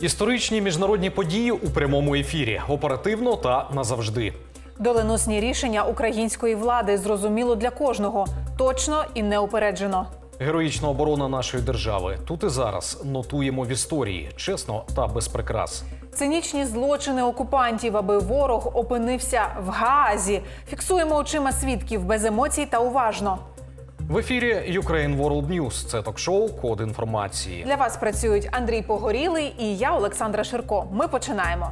Історичні міжнародні події у прямому ефірі оперативно та назавжди. Доленосні рішення української влади зрозуміло для кожного, точно і неупереджено. Героїчна оборона нашої держави тут і зараз нотуємо в історії, чесно та без прикрас. Цинічні злочини окупантів, аби ворог опинився в Гаазі. Фіксуємо очима свідків без емоцій та уважно. В ефірі Ukraine World News. Це ток-шоу Код інформації. Для вас працюють Андрій Погорілий і я, Олександра Ширко. Ми починаємо.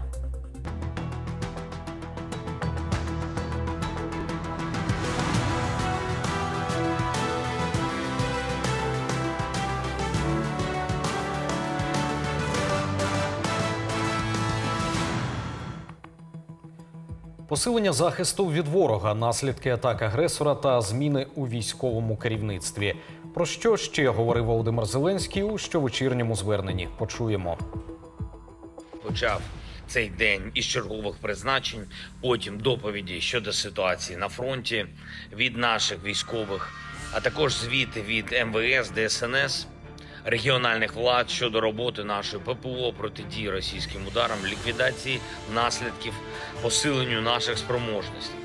Посилення захисту від ворога, наслідки атак агресора та зміни у військовому керівництві. Про що ще говорив Володимир Зеленський у щовечірньому зверненні? Почуємо. почав цей день із чергових призначень, потім доповіді щодо ситуації на фронті від наших військових, а також звіти від МВС, ДСНС, регіональних влад щодо роботи нашої ППО протидії російським ударам, ліквідації наслідків, посиленню наших спроможностей.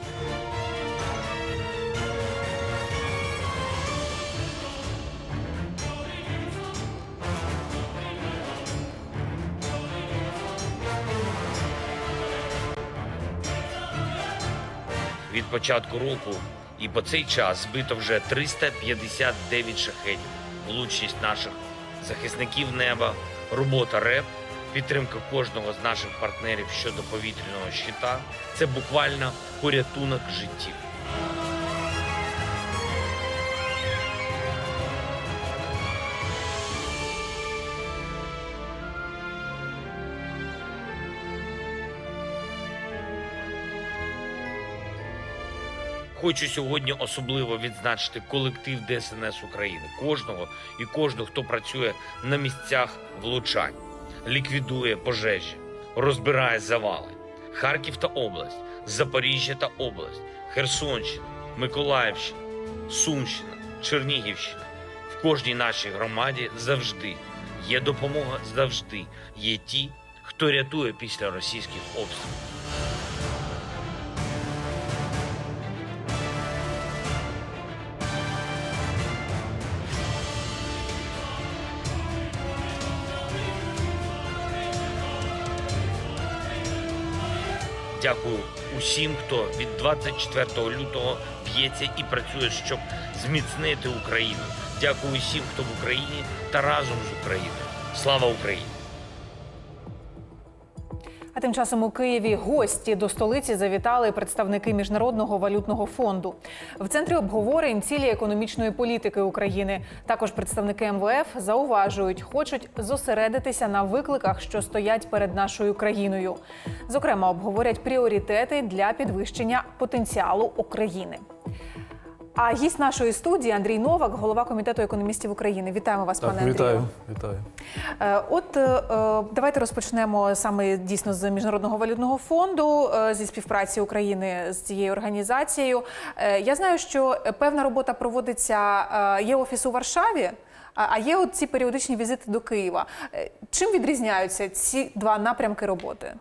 Від початку року і по цей час збито вже 359 шахедів. Влучність наших захисників неба, робота РЕП, підтримка кожного з наших партнерів щодо повітряного щита це буквально порятунок життів. Хочу сьогодні особливо відзначити колектив ДСНС України, кожного і кожного, хто працює на місцях влучань, ліквідує пожежі, розбирає завали. Харків та область, Запоріжжя та область, Херсонщина, Миколаївщина, Сумщина, Чернігівщина. В кожній нашій громаді завжди є допомога, завжди є ті, хто рятує після російських обстрілів. Дякую усім, хто від 24 лютого б'ється і працює, щоб зміцнити Україну. Дякую усім, хто в Україні та разом з Україною. Слава Україні! Тим часом у Києві гості до столиці завітали представники міжнародного валютного фонду. В центрі обговорень цілі економічної політики України. Також представники МВФ зауважують, хочуть зосередитися на викликах, що стоять перед нашою країною. Зокрема, обговорять пріоритети для підвищення потенціалу України. А гість нашої студії Андрій Новак, голова комітету економістів України. Вітаємо вас, Так, пане вітаю, Андрію. вітаю. Е, От е, е, давайте розпочнемо саме дійсно з міжнародного валютного фонду зі співпраці України з цією організацією. Я знаю, що певна робота проводиться. Є офіс у Варшаві. а- є от ці періодичні візити до Києва. Чим відрізняються ці два напрямки роботи?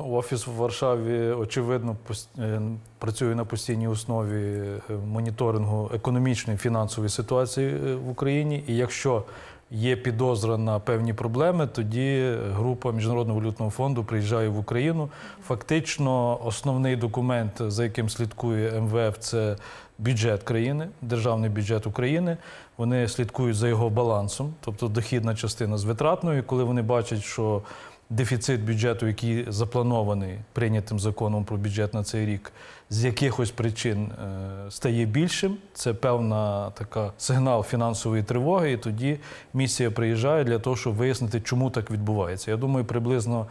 Ну, офіс в Варшаві, очевидно, е, працює на постійній основі е, моніторингу економічної фінансової ситуації е, в Україні. І якщо є підозра на певні проблеми, тоді група Міжнародного валютного фонду приїжджає в Україну. Фактично, основний документ, за яким слідкує МВФ, це бюджет країни, державний бюджет України. Вони слідкують за його балансом, тобто дохідна частина з витратною. Коли вони бачать, що дефіцит бюджету, який запланований прийнятим законом про бюджет на цей рік, з якихось причин е, стає більшим. Це певна така сигнал фінансової тривоги. І тоді місія приїжджає для того, щоб вияснити, чому так відбувається. Я думаю, приблизно.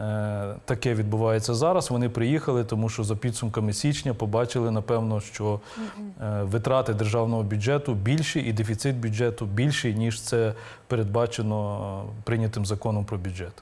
е, Таке відбувається зараз. Вони приїхали, тому що за підсумками січня побачили, напевно, що е, витрати державного бюджету більші і дефіцит бюджету більший, ніж це передбачено прийнятим законом про бюджет.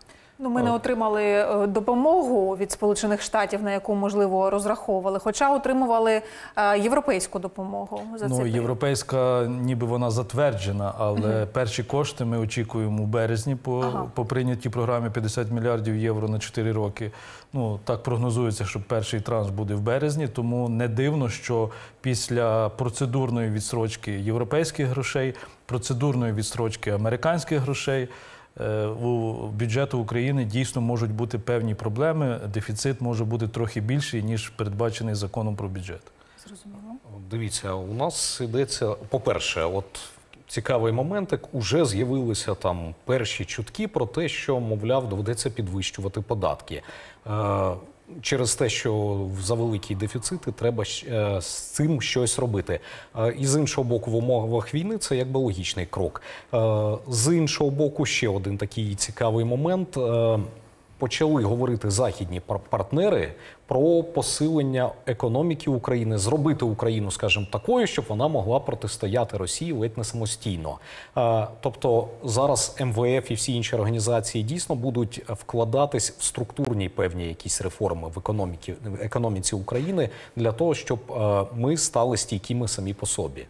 Ну, ми не отримали е, допомогу від Сполучених Штатів, на яку можливо розраховували, хоча отримували е, європейську допомогу за Ну, європейська, ніби вона затверджена, але перші кошти ми очікуємо у березні по, Ага. по прийнятій програмі 50 мільярдів євро на 4 роки. Ну так прогнозується, що перший транш буде в березні. Тому не дивно, що після процедурної відстрочки європейських грошей, процедурної відстрочки американських грошей. Е, У бюджету України дійсно можуть бути певні проблеми. Дефіцит може бути трохи більший ніж передбачений законом про бюджет. Зрозуміло. Дивіться, у нас йдеться, по-перше, от цікавий моментик, уже з'явилися там перші чутки про те, що, мовляв, доведеться підвищувати податки. Е, Через те, що за великі дефіцити треба е, з цим щось робити. Е, І з іншого боку, в умовах війни це якби логічний крок. Е, З іншого боку, ще один такий цікавий момент. Почали говорити західні партнери про посилення економіки України, зробити Україну, скажімо, такою, щоб вона могла протистояти Росії ледь не самостійно. Е, Тобто зараз МВФ і всі інші організації дійсно будуть вкладатись в структурні певні якісь реформи в економіці, економіці України для того, щоб е, ми стали стійкими самі по собі.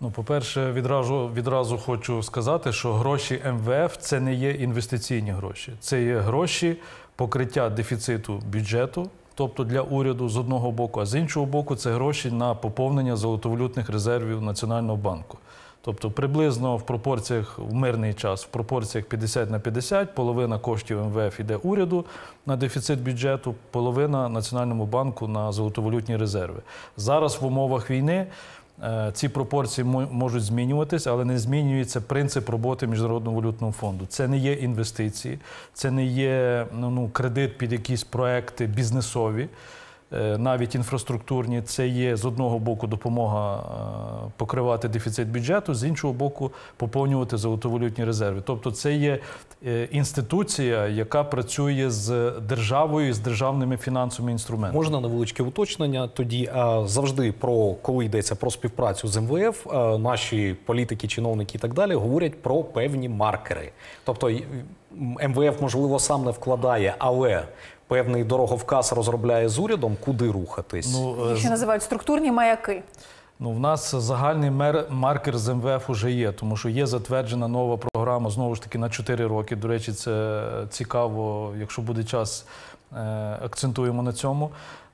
Ну, по-перше, відразу, відразу хочу сказати, що гроші МВФ це не є інвестиційні гроші, це є гроші покриття дефіциту бюджету, тобто для уряду з одного боку, а з іншого боку, це гроші на поповнення золотовалютних резервів Національного банку. Тобто приблизно в пропорціях в мирний час, в пропорціях 50 на 50, половина коштів МВФ іде уряду на дефіцит бюджету, половина Національному банку на золотовалютні резерви. Зараз в умовах війни Ці пропорції мо- можуть змінюватися, але не змінюється принцип роботи Міжнародного валютного фонду. Це не є інвестиції, це не є ну, ну, кредит під якісь проекти бізнесові, е, навіть інфраструктурні. Це є з одного боку допомога е, покривати дефіцит бюджету, з іншого боку, поповнювати золотовалютні резерви. Тобто, це є е, інституція, яка працює з державою, з державними фінансовими інструментами. Можна невеличке уточнення. Тоді завжди про коли йдеться про співпрацю з МВФ, наші політики, чиновники і так далі говорять про певні маркери. Тобто МВФ можливо сам не вкладає, але певний дороговказ розробляє з урядом, куди рухатись. Ну, е, Їх ще називають структурні маяки. Ну, в нас загальний мер, маркер з МВФ уже є, тому що є затверджена нова програма знову ж таки на 4 роки. До речі, це цікаво, якщо буде час, е, акцентуємо на цьому.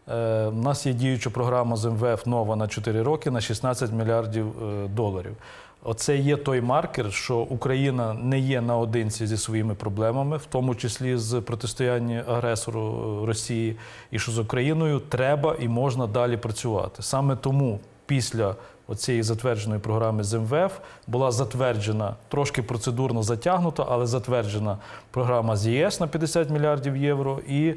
Е, У нас є діюча програма з МВФ нова на 4 роки на 16 мільярдів е, доларів. Оце є той маркер, що Україна не є наодинці зі своїми проблемами, в тому числі з протистояння агресору е, Росії, і що з Україною треба і можна далі працювати. Саме тому після оцієї затвердженої програми з МВФ була затверджена трошки процедурно затягнута, але затверджена програма з ЄС на 50 мільярдів євро. І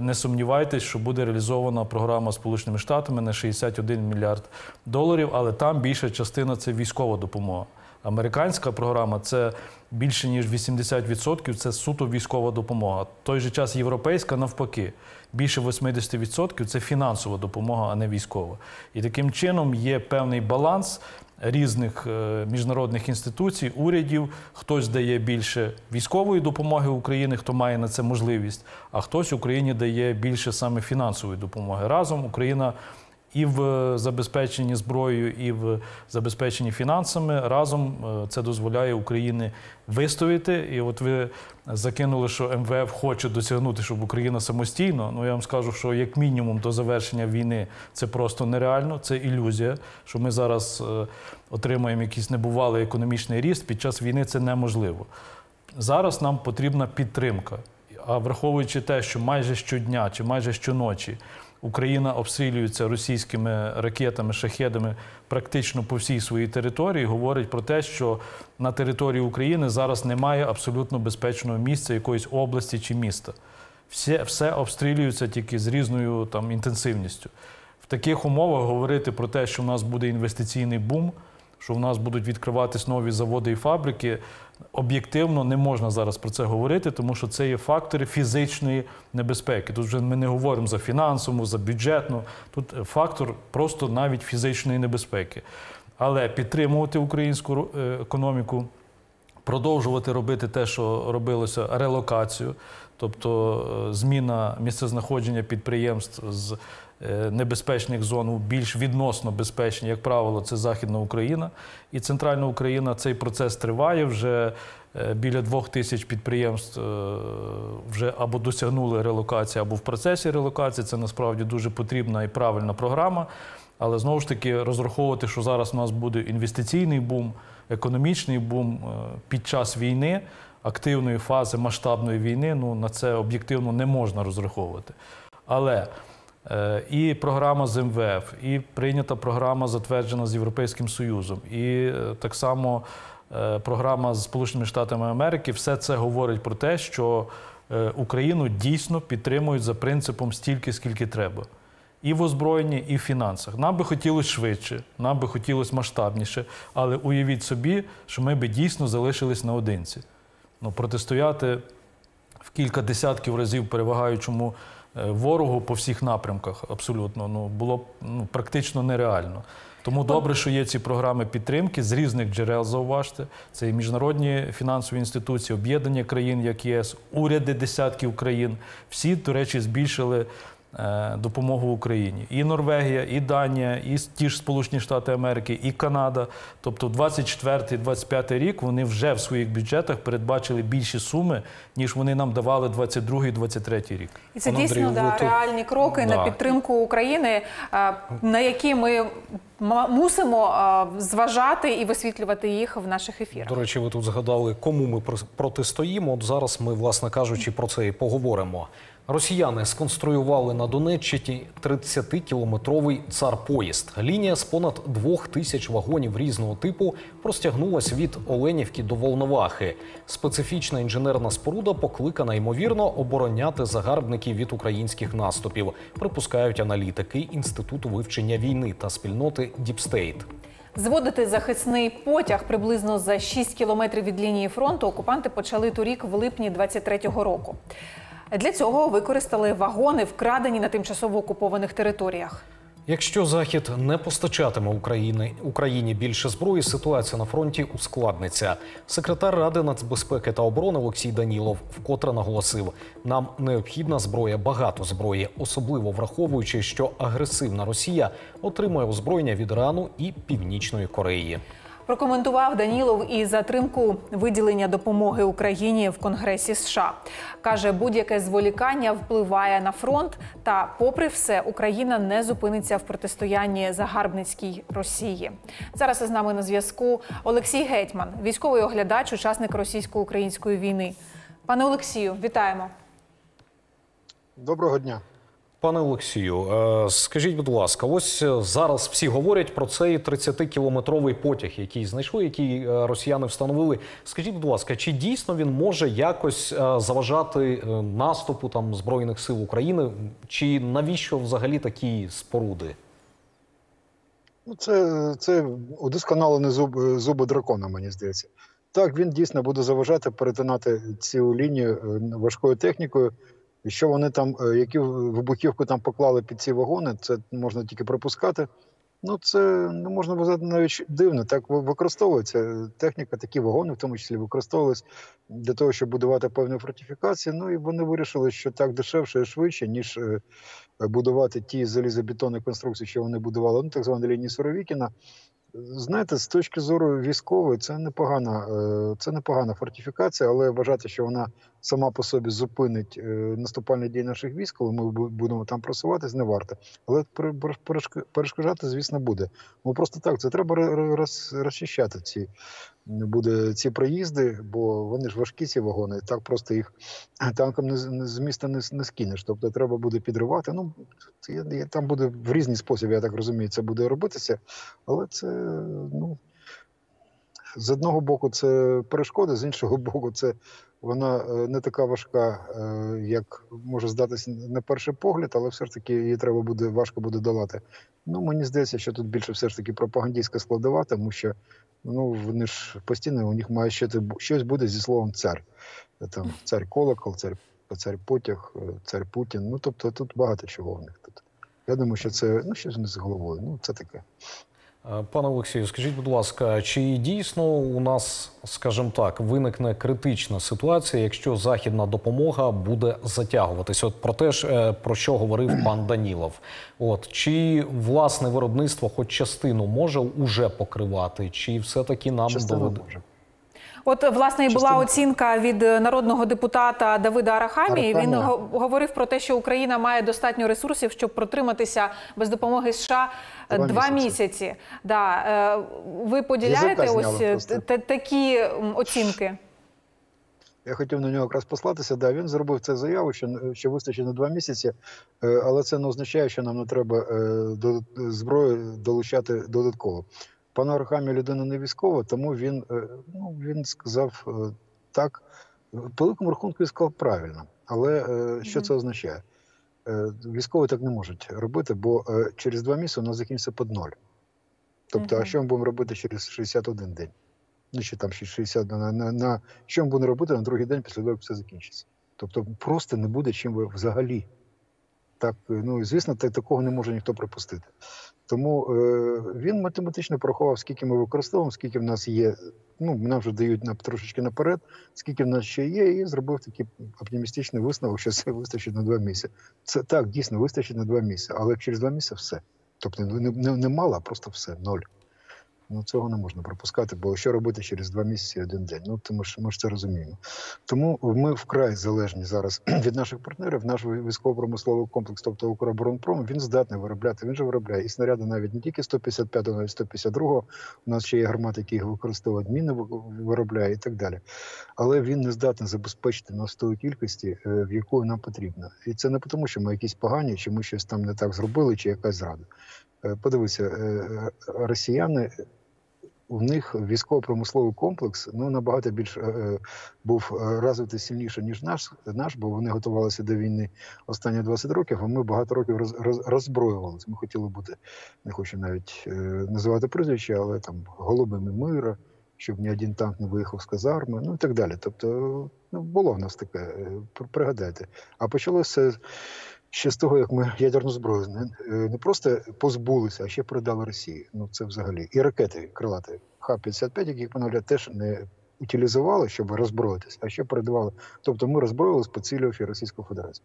не сумнівайтесь, що буде реалізована програма Сполученими Штатами на 61 мільярд доларів, але там більша частина це військова допомога. Американська програма це більше ніж 80% це суто військова допомога. В той же час європейська навпаки. Більше 80% це фінансова допомога, а не військова. І таким чином є певний баланс різних е, міжнародних інституцій, урядів. Хтось дає більше військової допомоги Україні, хто має на це можливість, а хтось Україні дає більше саме фінансової допомоги. Разом Україна і в забезпеченні зброєю, і в забезпеченні фінансами разом е, це дозволяє Україні вистояти. І от ви закинули, що МВФ хоче досягнути, щоб Україна самостійно. Ну я вам скажу, що як мінімум до завершення війни це просто нереально, це ілюзія. Що ми зараз е, отримаємо якийсь небувалий економічний ріст. Під час війни це неможливо. Зараз нам потрібна підтримка. А враховуючи те, що майже щодня чи майже щоночі Україна обстрілюється російськими ракетами, шахедами практично по всій своїй території, говорить про те, що на території України зараз немає абсолютно безпечного місця якоїсь області чи міста. Все, все обстрілюється тільки з різною там інтенсивністю. В таких умовах говорити про те, що в нас буде інвестиційний бум, що в нас будуть відкриватись нові заводи і фабрики. Об'єктивно не можна зараз про це говорити, тому що це є фактори фізичної небезпеки. Тут вже ми не говоримо за фінансову, за бюджетну. Тут фактор просто навіть фізичної небезпеки. Але підтримувати українську е, економіку продовжувати робити те, що робилося, релокацію, тобто е, зміна місцезнаходження підприємств з е, небезпечних зон більш відносно безпечні, як правило, це Західна Україна і Центральна Україна. Цей процес триває вже. е, Біля двох тисяч підприємств е, вже або досягнули релокації, або в процесі релокації. Це насправді дуже потрібна і правильна програма. Але знову ж таки розраховувати, що зараз у нас буде інвестиційний бум, економічний бум е, під час війни, активної фази масштабної війни, ну на це об'єктивно не можна розраховувати. Але е, і програма з МВФ, і прийнята програма, затверджена з Європейським Союзом, і е, так само е, програма з Сполученими Штатами Америки, все це говорить про те, що е, Україну дійсно підтримують за принципом стільки, скільки треба. І в озброєнні, і в фінансах. Нам би хотілося швидше, нам би хотілося масштабніше, але уявіть собі, що ми би дійсно залишились наодинці. Ну, протистояти в кілька десятків разів перевагаючому е, ворогу по всіх напрямках абсолютно ну, було ну, практично нереально. Тому добре, що є ці програми підтримки з різних джерел, зауважте. Це і міжнародні фінансові інституції, об'єднання країн, як ЄС, уряди десятків країн. Всі, до речі, збільшили е, допомогу Україні. І Норвегія, і Данія, і ті ж Сполучені Штати Америки, і Канада. Тобто, 24-25 рік вони вже в своїх бюджетах передбачили більші суми, ніж вони нам давали 22-23 рік. І це Пане дійсно да, тут- реальні кроки Да. на підтримку України, е, на які ми мусимо е, зважати і висвітлювати їх в наших ефірах. До речі, ви тут згадали, кому ми протистоїмо. От зараз ми, власне кажучи, про це і поговоримо. Росіяни сконструювали на Донеччині 30-кілометровий цар-поїзд. Лінія з понад двох тисяч вагонів різного типу простягнулась від Оленівки до Волновахи. Специфічна інженерна споруда покликана ймовірно обороняти загарбників від українських наступів. Припускають аналітики Інституту вивчення війни та спільноти DeepState. Зводити захисний потяг приблизно за 6 кілометрів від лінії фронту окупанти почали торік в липні 23-го року. Для цього використали вагони, вкрадені на тимчасово окупованих територіях. Якщо Захід не постачатиме Україні, Україні більше зброї, ситуація на фронті ускладниться. Секретар Ради нацбезпеки та оборони Олексій Данілов вкотре наголосив: нам необхідна зброя, багато зброї, особливо враховуючи, що агресивна Росія отримує озброєння від Ірану і Північної Кореї. Прокоментував Данілов і затримку виділення допомоги Україні в Конгресі США. Каже, будь-яке зволікання впливає на фронт. Та, попри все, Україна не зупиниться в протистоянні загарбницькій Росії. Зараз із нами на зв'язку Олексій Гетьман, військовий оглядач, учасник російсько-української війни. Пане Олексію, вітаємо. Доброго дня. Пане Олексію, е, скажіть, будь ласка, ось е, зараз всі говорять про цей 30-кілометровий потяг, який знайшли, який е, росіяни встановили. Скажіть, будь ласка, чи дійсно він може якось заважати наступу там збройних сил України? Чи навіщо взагалі такі споруди? Ну, це, це удосконалені зуб, зуби дракона, мені здається. Так, він дійсно буде заважати перетинати цю лінію важкою технікою. І що вони там, е, які вибухівку там поклали під ці вагони, це можна тільки припускати. Ну, це не можна вважати навіть дивно. Так використовується техніка, такі вагони, в тому числі використовувались для того, щоб будувати певні фортифікації. Ну і вони вирішили, що так дешевше і швидше, ніж е, будувати ті залізобетонні конструкції, що вони будували, ну так звані лінії Суровікіна. Знаєте, з точки зору військової, це непогана, е, це непогана фортифікація, але вважати, що вона сама по собі зупинить е, наступальні дії наших військ, коли ми будемо там просуватись, не варто. Але пере- пере- перешк- перешкоджати, звісно, буде. Ну просто так, це треба ро- ро- роз- розчищати ці буде ці проїзди, бо вони ж важкі, ці вагони. Так просто їх танком не з- не міста не, не скинеш. Тобто треба буде підривати. Ну там буде в різний спосіб, я так розумію, це буде робитися. Але це ну з одного боку це перешкода, з іншого боку, це вона е, не така важка, е, як може здатися на перший погляд, але все ж таки її треба буде важко буде долати. Ну мені здається, що тут більше все ж таки пропагандистська складова, тому що ну вони ж постійно у них має ще щось буде зі словом цар. Там цар колокол, цар, цар потяг, е, цар Путін. Ну тобто тут багато чого в них тут. Я думаю, що це ну щось не з головою. Ну це таке. Е, Пане Олексію, скажіть, будь ласка, чи дійсно у нас, скажімо так, виникне критична ситуація, якщо західна допомога буде затягуватись? От про те ж е, про що говорив пан Данілов. От чи власне виробництво, хоч частину може уже покривати, чи все-таки нам Частина доведе? може. От власне і була Частина- оцінка від е, народного депутата Давида Арахамії. Він го- говорив про те, що Україна має достатньо ресурсів, щоб протриматися без допомоги США е, Два два місяці. місяці. Да. е, Ви поділяєте ось такі оцінки? Я хотів на нього якраз послатися. Да, він зробив це заяву, що, що вистачить на два місяці, але це не означає, що нам не треба до зброї долучати додатково. Пан Архамі людина не військова, тому він, е, ну, він сказав е, так. По великому рахунку він сказав правильно. Але е, що це означає? Військові так не можуть робити, бо через два місяці у нас закінчиться під ноль. Тобто, а що ми будемо робити через 61 день? Ну, ще там 60 на, на, на що ми будемо робити на другий день після того, як все закінчиться. Тобто просто не буде чим ви взагалі. Так, е, ну звісно, та такого не може ніхто припустити. Тому е, він математично порахував, скільки ми використовуємо, скільки в нас є. Ну, нам вже дають на трошечки наперед, скільки в нас ще є, і зробив такий оптимістичний висновок, що це вистачить на два місяці. Це так, дійсно, вистачить на два місяці, але через два місяці все. Тобто не, не, не мало, а просто все, ноль. Ну, цього не можна пропускати, бо що робити через два місяці і один день? Ну, тому що ми ж це розуміємо. Тому ми вкрай залежні зараз від наших партнерів. Наш військово-промисловий комплекс, тобто Укроборонпром, він здатний виробляти. Він же виробляє і снаряди навіть не тільки 155-го, навіть 152-го. У нас ще є гармати, які їх використовують, міни виробляє і так далі. Але він не здатний забезпечити нас тої кількості, е, в якої нам потрібно. І це не тому, що ми якісь погані, чи ми щось там не так зробили, чи якась зрада. Е, Подивися, е, росіяни у них військово-промисловий комплекс ну набагато більш е, е, був е, розвитий сильніше ніж наш, наш, бо вони готувалися до війни останні 20 років. А ми багато років роз, роз, роззброювалися. Ми хотіли бути, не хочу навіть е, називати прізвище, але там голубими мира, щоб ні один танк не виїхав з казарми, ну і так далі. Тобто, ну було в нас таке. е, Пригадайте. А почалося ще з того, як ми ядерну зброю не, не просто позбулися, а ще передали Росії. Ну це взагалі. І ракети крилати Х-55, які пановля теж не утилізували, щоб роззброїтися, а ще передавали. Тобто ми роззброїлися, по цілі Російську Федерацію.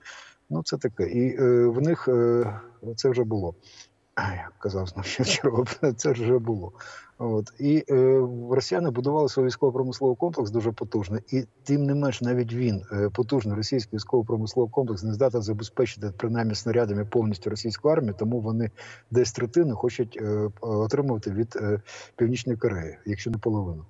Ну це таке. І е, в них е, це вже було. А, я казав чергово, це вже було. От. І е, росіяни будували свій військово-промисловий комплекс дуже потужний, і тим не менш, навіть він, е, потужний російський військово-промисловий комплекс, не здатен забезпечити принаймні снарядами повністю російську армію, тому вони десь третину хочуть е, отримувати від е, Північної Кореї, якщо не половину.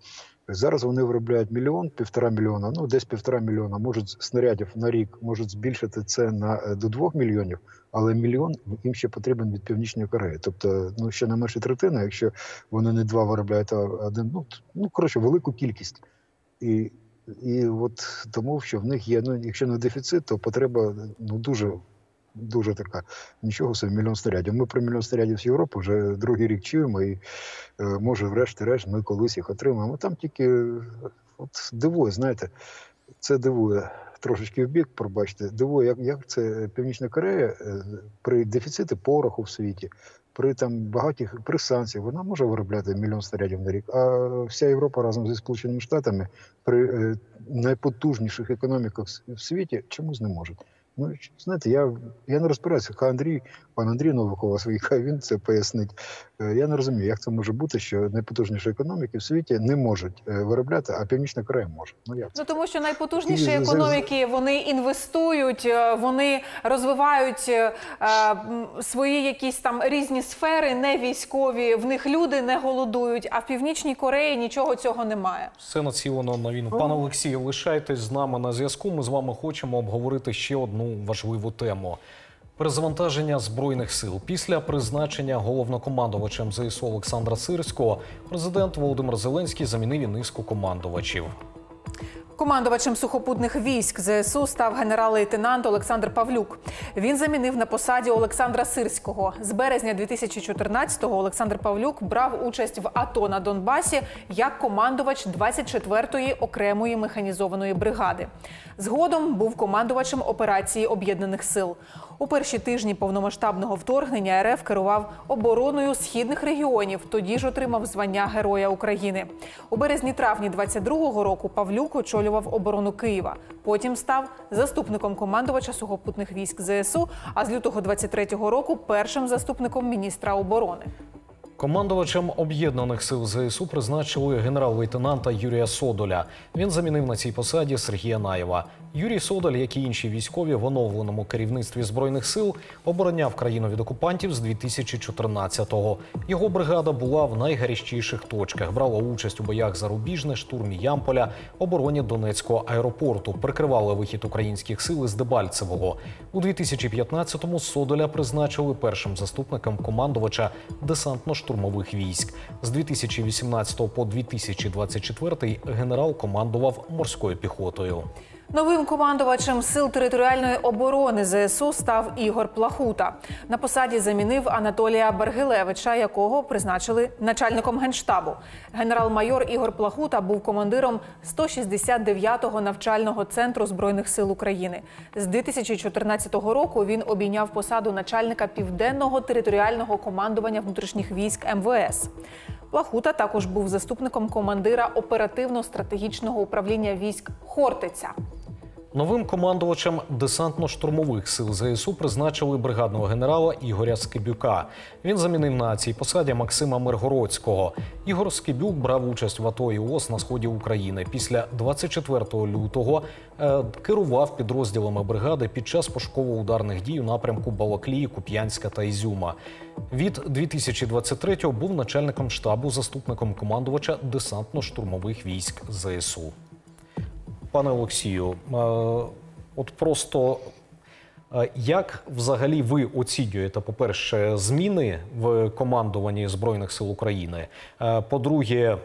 Зараз вони виробляють мільйон, півтора мільйона, ну десь півтора мільйона. Можуть снарядів на рік можуть збільшити це на е, до двох мільйонів, але мільйон їм ще потрібен від північної Кореї. Тобто, ну ще не менше третина, якщо вони не два виробляють, а один. Ну ну коротше, велику кількість. І, і от тому, що в них є, ну якщо не дефіцит, то потреба ну дуже. Дуже така нічого собі мільйон снарядів. Ми про мільйон снарядів з Європи вже другий рік чуємо, і е, може, врешті-решт, ми колись їх отримаємо. Там тільки от дивує, знаєте, це дивує трошечки в бік, пробачте, дивує, як, як це Північна Корея е, при дефіциті пороху в світі, при там багатіх при санкціях, вона може виробляти мільйон снарядів на рік. А вся Європа разом зі Сполученими Штатами при е, найпотужніших економіках в світі чомусь не може. Ну, знаєте, я, я не розбираюся. Хай Андрій, пан Андрій Новикова, свій, хай він це пояснить. Е, Я не розумію, як це може бути, що найпотужніші економіки в світі не можуть е, виробляти, а Північна Корея може. Ну як це? Ну тому що найпотужніші І економіки вони інвестують, е, вони розвивають е, свої якісь там різні сфери, не військові. В них люди не голодують. А в північній Кореї нічого цього немає. Все націлено на війну. Пане Олексію, лишайтесь з нами на зв'язку. Ми з вами хочемо обговорити ще одну важливу тему. Перезавантаження збройних сил після призначення головнокомандувачем ЗСУ Олександра Сирського президент Володимир Зеленський замінив і низку командувачів. Командувачем сухопутних військ ЗСУ став генерал-лейтенант Олександр Павлюк. Він замінив на посаді Олександра Сирського. З березня 2014-го Олександр Павлюк брав участь в АТО на Донбасі як командувач 24-ї окремої механізованої бригади. Згодом був командувачем операції об'єднаних сил. У перші тижні повномасштабного вторгнення РФ керував обороною східних регіонів. Тоді ж отримав звання Героя України. У березні-травні 22-го року Павлюк очолював оборону Києва. Потім став заступником командувача сухопутних військ ЗСУ. А з лютого 23-го року першим заступником міністра оборони. Командувачем об'єднаних сил ЗСУ призначили генерал-лейтенанта Юрія Содоля. Він замінив на цій посаді Сергія Наєва. Юрій Содоль, як і інші військові в оновленому керівництві збройних сил, обороняв країну від окупантів з 2014-го. Його бригада була в найгарячіших точках. Брала участь у боях за Рубіжне, штурмі Ямполя, обороні Донецького аеропорту. Прикривали вихід українських сил із Дебальцевого. У 2015-му Содоля призначили першим заступником командувача десантно-штурмових військ. З 2018 по 2024 генерал командував морською піхотою. Новим командувачем сил територіальної оборони ЗСУ став Ігор Плахута. На посаді замінив Анатолія Бергилевича, якого призначили начальником генштабу. Генерал-майор Ігор Плахута був командиром 169-го навчального центру збройних сил України. З 2014 року він обійняв посаду начальника південного територіального командування внутрішніх військ МВС. Плахута також був заступником командира оперативно-стратегічного управління військ Хортиця. Новим командувачем десантно-штурмових сил ЗСУ призначили бригадного генерала Ігоря Скибюка. Він замінив на цій посаді Максима Миргородського. Ігор Скибюк брав участь в АТО і ООС на сході України. Після 24 лютого е, керував підрозділами бригади під час пошуково-ударних дій у напрямку Балаклії, Куп'янська та Ізюма. Від 2023-го був начальником штабу, заступником командувача десантно-штурмових військ ЗСУ. Пане Олексію, е, от просто е, як взагалі ви оцінюєте, по-перше, зміни в командуванні Збройних сил України? Е, По-друге,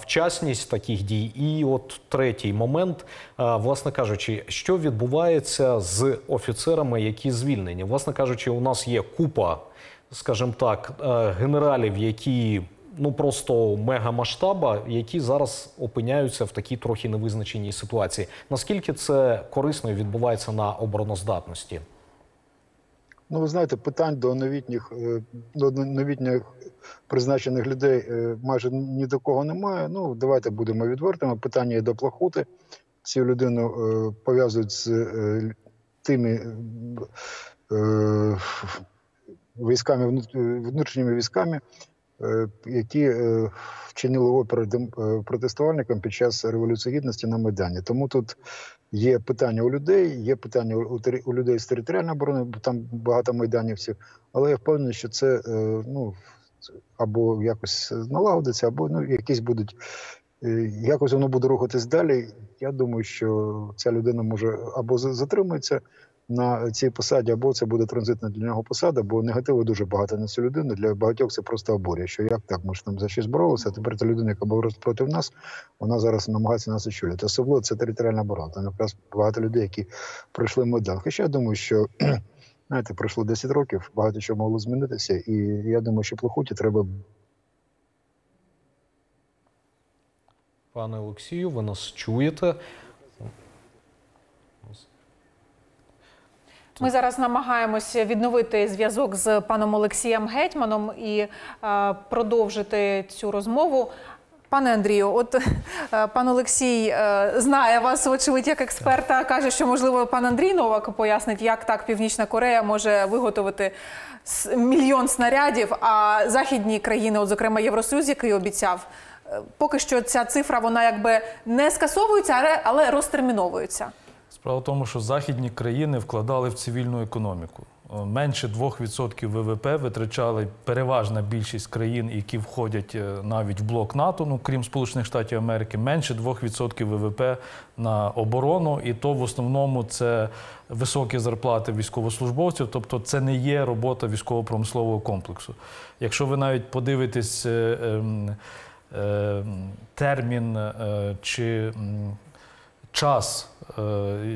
вчасність таких дій. І от третій момент, власне кажучи, що відбувається з офіцерами, які звільнені? Власне кажучи, у нас є купа, скажімо так, генералів, які ну просто мегамасштаба, які зараз опиняються в такій трохи невизначеній ситуації. Наскільки це корисно відбувається на обороноздатності? Ну, ви знаєте, питань до новітніх, е, до новітніх призначених людей е, майже ні до кого немає. Ну, давайте будемо відвертими. Питання є до плахути. Цю людину е, пов'язують з тими військами, внутрішніми військами, які е, вчинили опір е, протестувальникам під час революції гідності на Майдані. Тому тут є питання у людей, є питання у, людей з територіальної оборони, бо там багато майданівців. Але я впевнений, що це е, ну, або якось налагодиться, або ну, якісь будуть. е, Якось воно буде рухатись далі. Я думаю, що ця людина може або за- затримається на цій посаді, або це буде транзитна для нього посада, бо негативу дуже багато на цю людину. Для багатьох це просто обурює. Що як так? Ми ж там за щось боролися, а тепер та людина, яка боролась проти нас, вона зараз намагається нас очолювати. Особливо це територіальна оборона. Там якраз багато людей, які пройшли Майдан. Хоча я думаю, що знаєте, пройшло 10 років, багато чого могло змінитися, і я думаю, що плохуті треба Пане Олексію, ви нас чуєте? Ми зараз намагаємося відновити зв'язок з паном Олексієм Гетьманом і е, продовжити цю розмову. Пане Андрію, от е, пан Олексій е, знає вас, очевидь, як експерта. каже, що можливо пан Андрій Новак пояснить, як так Північна Корея може виготовити мільйон снарядів, а західні країни, от зокрема Євросоюз, який обіцяв, е, поки що ця цифра вона якби не скасовується, але, але розтерміновується. Справа в тому, що західні країни вкладали в цивільну економіку. Е, Менше 2% ВВП витрачали переважна більшість країн, які входять е, навіть в блок НАТО, ну крім Сполучених Штатів Америки, менше 2% ВВП на оборону, і то в основному це високі зарплати військовослужбовців, тобто це не є робота військово-промислового комплексу. Якщо ви навіть подивитесь е, ем, е, термін е, чи час,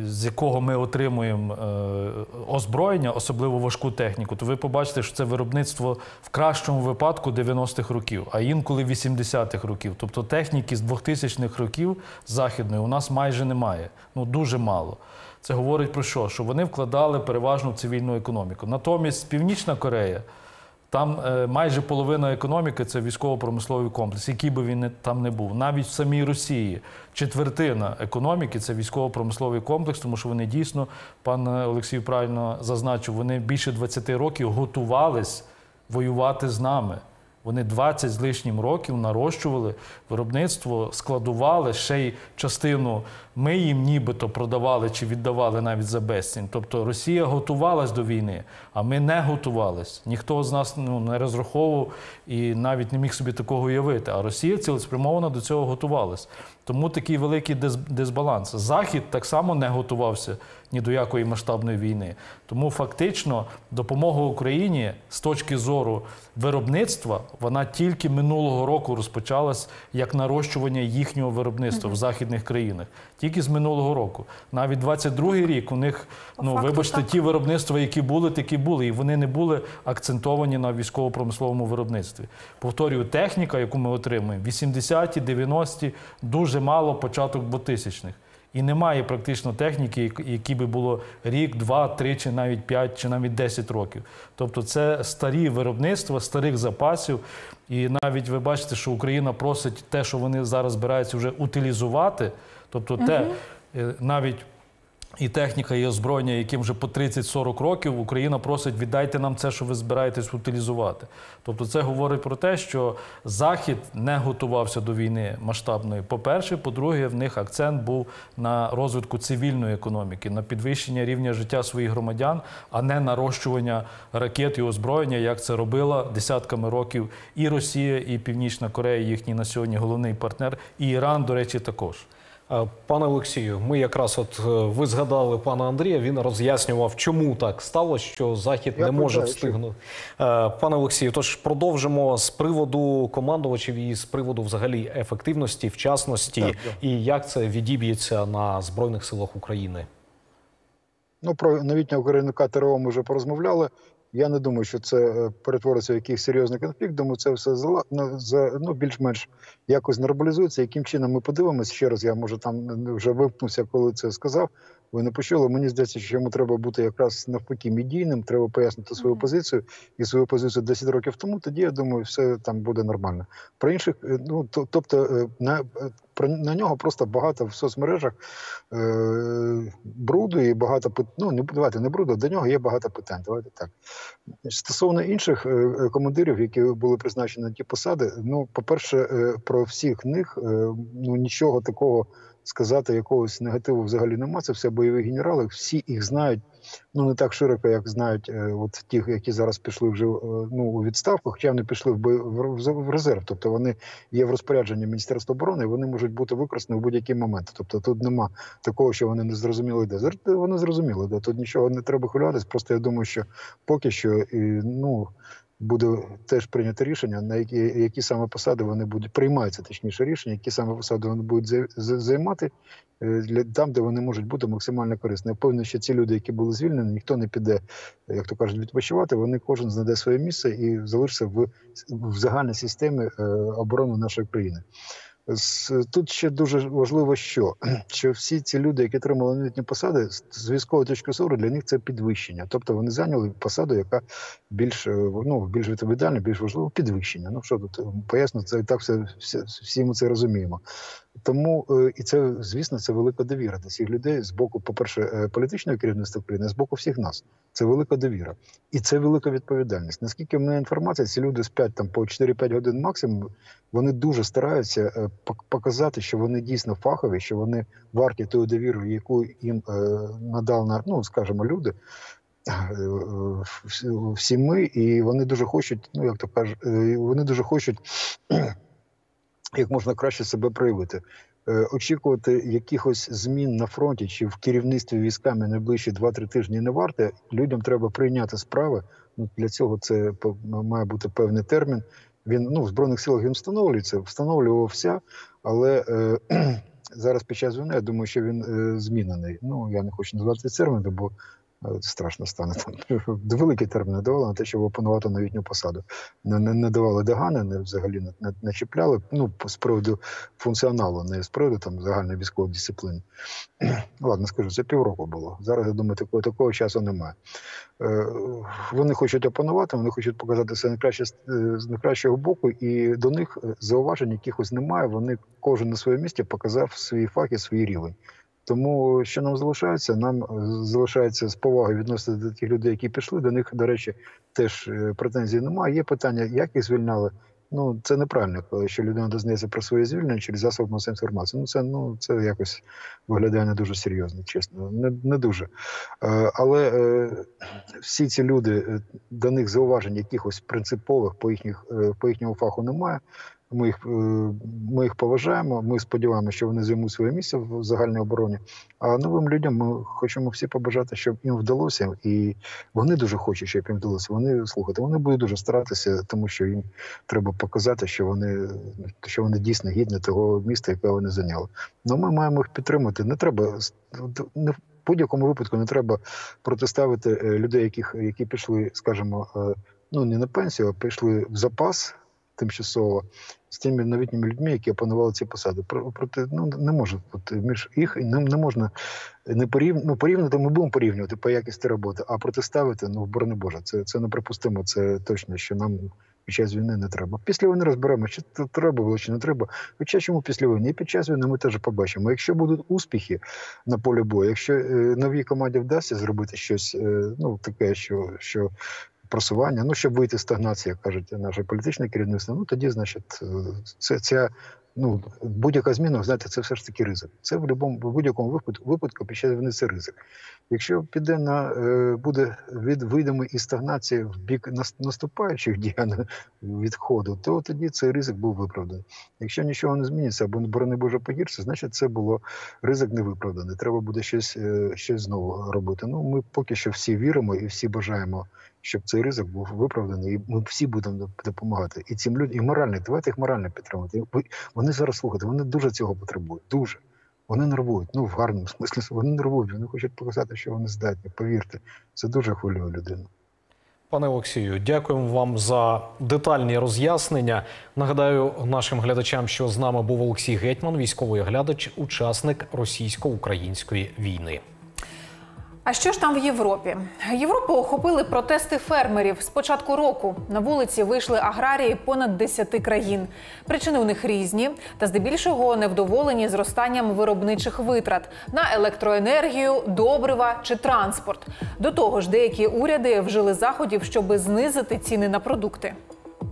з якого ми отримуємо е, озброєння, особливо важку техніку, то ви побачите, що це виробництво в кращому випадку 90-х років, а інколи 80-х років. Тобто техніки з 2000-х років західної у нас майже немає. Ну дуже мало. Це говорить про що? Що вони вкладали переважно в цивільну економіку. Натомість Північна Корея. Там е, майже половина економіки це військово-промисловий комплекс, який би він там не був. Навіть в самій Росії четвертина економіки це військово-промисловий комплекс, тому що вони дійсно, пан Олексій правильно зазначив, вони більше 20 років готувались воювати з нами. Вони 20 з лишнім років нарощували виробництво, складували ще й частину. Ми їм нібито продавали чи віддавали навіть за безцінь. Тобто Росія готувалась до війни, а ми не готувались. Ніхто з нас ну, не розраховував і навіть не міг собі такого уявити. А Росія цілеспрямовано до цього готувалась. Тому такий великий дисбаланс. Захід так само не готувався ні до якої масштабної війни. Тому фактично допомога Україні з точки зору виробництва вона тільки минулого року розпочалась як нарощування їхнього виробництва в західних країнах. Тільки з минулого року. Навіть 22-й рік у них, По ну факту вибачте, так. ті виробництва, які були, такі були, і вони не були акцентовані на військово-промисловому виробництві. Повторюю, техніка, яку ми отримуємо, 80-ті, 90-ті, дуже мало початок 2000-х. І немає практично техніки, які би було рік, два, три, чи навіть п'ять, чи навіть 10 років. Тобто це старі виробництва, старих запасів. І навіть ви бачите, що Україна просить те, що вони зараз збираються вже утилізувати, тобто те е, навіть. І техніка, і озброєння, яким вже по 30-40 років Україна просить віддайте нам це, що ви збираєтесь утилізувати. Тобто, це говорить про те, що Захід не готувався до війни масштабної. По-перше, по-друге, в них акцент був на розвитку цивільної економіки, на підвищення рівня життя своїх громадян, а не нарощування ракет і озброєння, як це робила десятками років і Росія, і Північна Корея, їхній на сьогодні головний партнер, і Іран, до речі, також. Е, Пане Олексію, ми якраз от е, ви згадали пана Андрія. Він роз'яснював, чому так сталося, що захід Я не може встигнути. Е, Пане Олексію, тож продовжимо з приводу командувачів і з приводу взагалі ефективності, вчасності Так, так. і як це відіб'ється на збройних силах України. Ну, про новітнього керівника ТРО ми вже порозмовляли. Я не думаю, що це е, перетвориться в якийсь серйозний конфлікт. Думаю, це все ну, ну, більш-менш якось нормалізується. Яким чином ми подивимося ще раз? Я може там е, вже випнувся, коли це сказав. Ви не почули. Мені здається, що йому треба бути якраз навпаки медійним. Треба пояснити свою позицію і свою позицію 10 років тому. Тоді я думаю, все там буде нормально. Про інших, е, ну то- тобто е, на е, про на нього просто багато в соцмережах е, бруду і багато. Ну, не давайте не бруду, до нього є багато питань. Давайте так. Стосовно інших е, е, командирів, які були призначені на ті посади, ну, по-перше, е, про всіх них е, ну нічого такого сказати, якогось негативу взагалі нема. Це все бойові генерали. Всі їх знають. Ну не так широко, як знають е, от ті, які зараз пішли вже е, ну у відставку, хоча вони пішли в бой в, резерв. Тобто вони є в розпорядженні Міністерства оборони, і вони можуть бути використані в будь-який момент. Тобто тут нема такого, що вони не зрозуміли де. Вони зрозуміли, де тут нічого не треба хвилюватись. Просто я думаю, що поки що і, ну. Буде теж прийнято рішення, на які, які саме посади вони будуть приймаються, точніше рішення, які саме посади вони будуть займати е, там, де вони можуть бути максимально корисні. Я впевнений, що ці люди, які були звільнені, ніхто не піде, як то кажуть, відпочивати. Вони кожен знайде своє місце і залишиться в, в загальній системі е, оборони нашої країни. Тут ще дуже важливо, що, що всі ці люди, які отримали новітні посади, з- військової точки зору для них це підвищення. Тобто вони зайняли посаду, яка більш е, ну, більш відповідальна, більш важлива підвищення. Ну що тут е, поясню, це і так все всі ми це розуміємо. Тому е, і це, звісно, це велика довіра до цих людей з боку, по-перше, е, політичного керівництва України, з боку всіх нас. Це велика довіра. І це велика відповідальність. Наскільки в мене інформація, ці люди сплять там по 4-5 годин максимум. Вони дуже стараються е, показати, що вони дійсно фахові, що вони варті тої довіри, яку їм надав на ну, скажімо, люди. всі- ми, і вони дуже хочуть, ну як то кажуть, вони дуже хочуть як можна краще себе проявити. Е, Очікувати якихось змін на фронті чи в керівництві військами найближчі 2-3 тижні не варте. Людям треба прийняти справи. Ну для цього це має бути певний термін. Він ну в збройних силах він встановлюється, встановлювався, але е, зараз під час війни, я думаю, що він е, змінений. Ну, я не хочу назвати термін, бо страшно стане там. Великий термін давали на те, щоб опанувати новітню посаду. Не, не, не давали догани, не взагалі не, не, не чіпляли. Ну, з приводу функціоналу, не з приводу там загальної військової дисципліни. Ладно, скажу, це півроку було. Зараз я думаю, такого, такого часу немає. Е, Вони хочуть опанувати, вони хочуть показати все найкраще з- е, найкращого боку, і до них е, зауважень якихось немає. Вони кожен на своєму місці показав свій фах і свій рівень. Тому що нам залишається, нам е, залишається з повагою відносити до тих людей, які пішли. До них, до речі, теж е, претензій немає. Є питання, як їх звільняли. Ну це неправильно, коли що людина дознається про своє звільнення через засоб масової інформації. Ну це ну це якось виглядає не дуже серйозно, чесно, не, не дуже. Е, але всі ці люди до них зауважень якихось принципових по їхніх по їхньому фаху немає. Ми їх, е, ми їх поважаємо. Ми сподіваємося, що вони займуть своє місце в загальній обороні. А новим людям ми хочемо всі побажати, щоб їм вдалося, і вони дуже хочуть, щоб їм вдалося. Вони слухайте, вони будуть дуже старатися, тому що їм треба показати, що вони що вони дійсно гідні того міста, яке вони зайняли. Ну ми маємо їх підтримати. Не треба не в будь-якому випадку не треба протиставити е, людей, яких які пішли, скажімо, е, ну не на пенсію, а пішли в запас тимчасово з тими новітніми людьми, які опанували ці посади. Про- Проти ну не може тут між їх не, не можна не порів, ну, порівняти. Ми будемо порівнювати по якості роботи, а протиставити ну борони Боже, це це неприпустимо. Це точно, що нам під час війни не треба. Після війни розберемо, чи це треба було, чи не треба. Хоча чому після війни? І під час війни ми теж побачимо. Якщо будуть успіхи на полі бою, якщо е, новій команді вдасться зробити щось, е, ну таке, що, що просування, ну щоб вийти з стагнації, як кажуть наше політичне керівництво, ну тоді, значить, е, це ця. Ну, будь-яка зміна, знаєте, це все ж таки ризик. Це в будь-якому будь-якому випадку, випадку під час війни це ризик. Якщо піде на е, буде від вийдемо із стагнації в бік наступаючих дій, відходу, то тоді цей ризик був виправданий. Якщо нічого не зміниться або борони Боже погірше, значить це було ризик невиправданий. Треба буде щось, е, щось знову робити. Ну ми поки що всі віримо і всі бажаємо, щоб цей ризик був виправданий, і ми всі будемо допомагати. І цим людям, і морально, давайте їх морально підтримати. Вони зараз слухайте, вони дуже цього потребують. Дуже. Вони нервують, ну в гарному смислі вони нервують, вони хочуть показати, що вони здатні. Повірте, це дуже хвилює людину. Пане Олексію, дякуємо вам за детальні роз'яснення. Нагадаю нашим глядачам, що з нами був Олексій Гетьман, військовий оглядач, учасник російсько-української війни. А що ж там в Європі? Європу охопили протести фермерів. З початку року на вулиці вийшли аграрії понад 10 країн. Причини у них різні, та здебільшого невдоволені зростанням виробничих витрат на електроенергію, добрива чи транспорт. До того ж, деякі уряди вжили заходів, щоб знизити ціни на продукти.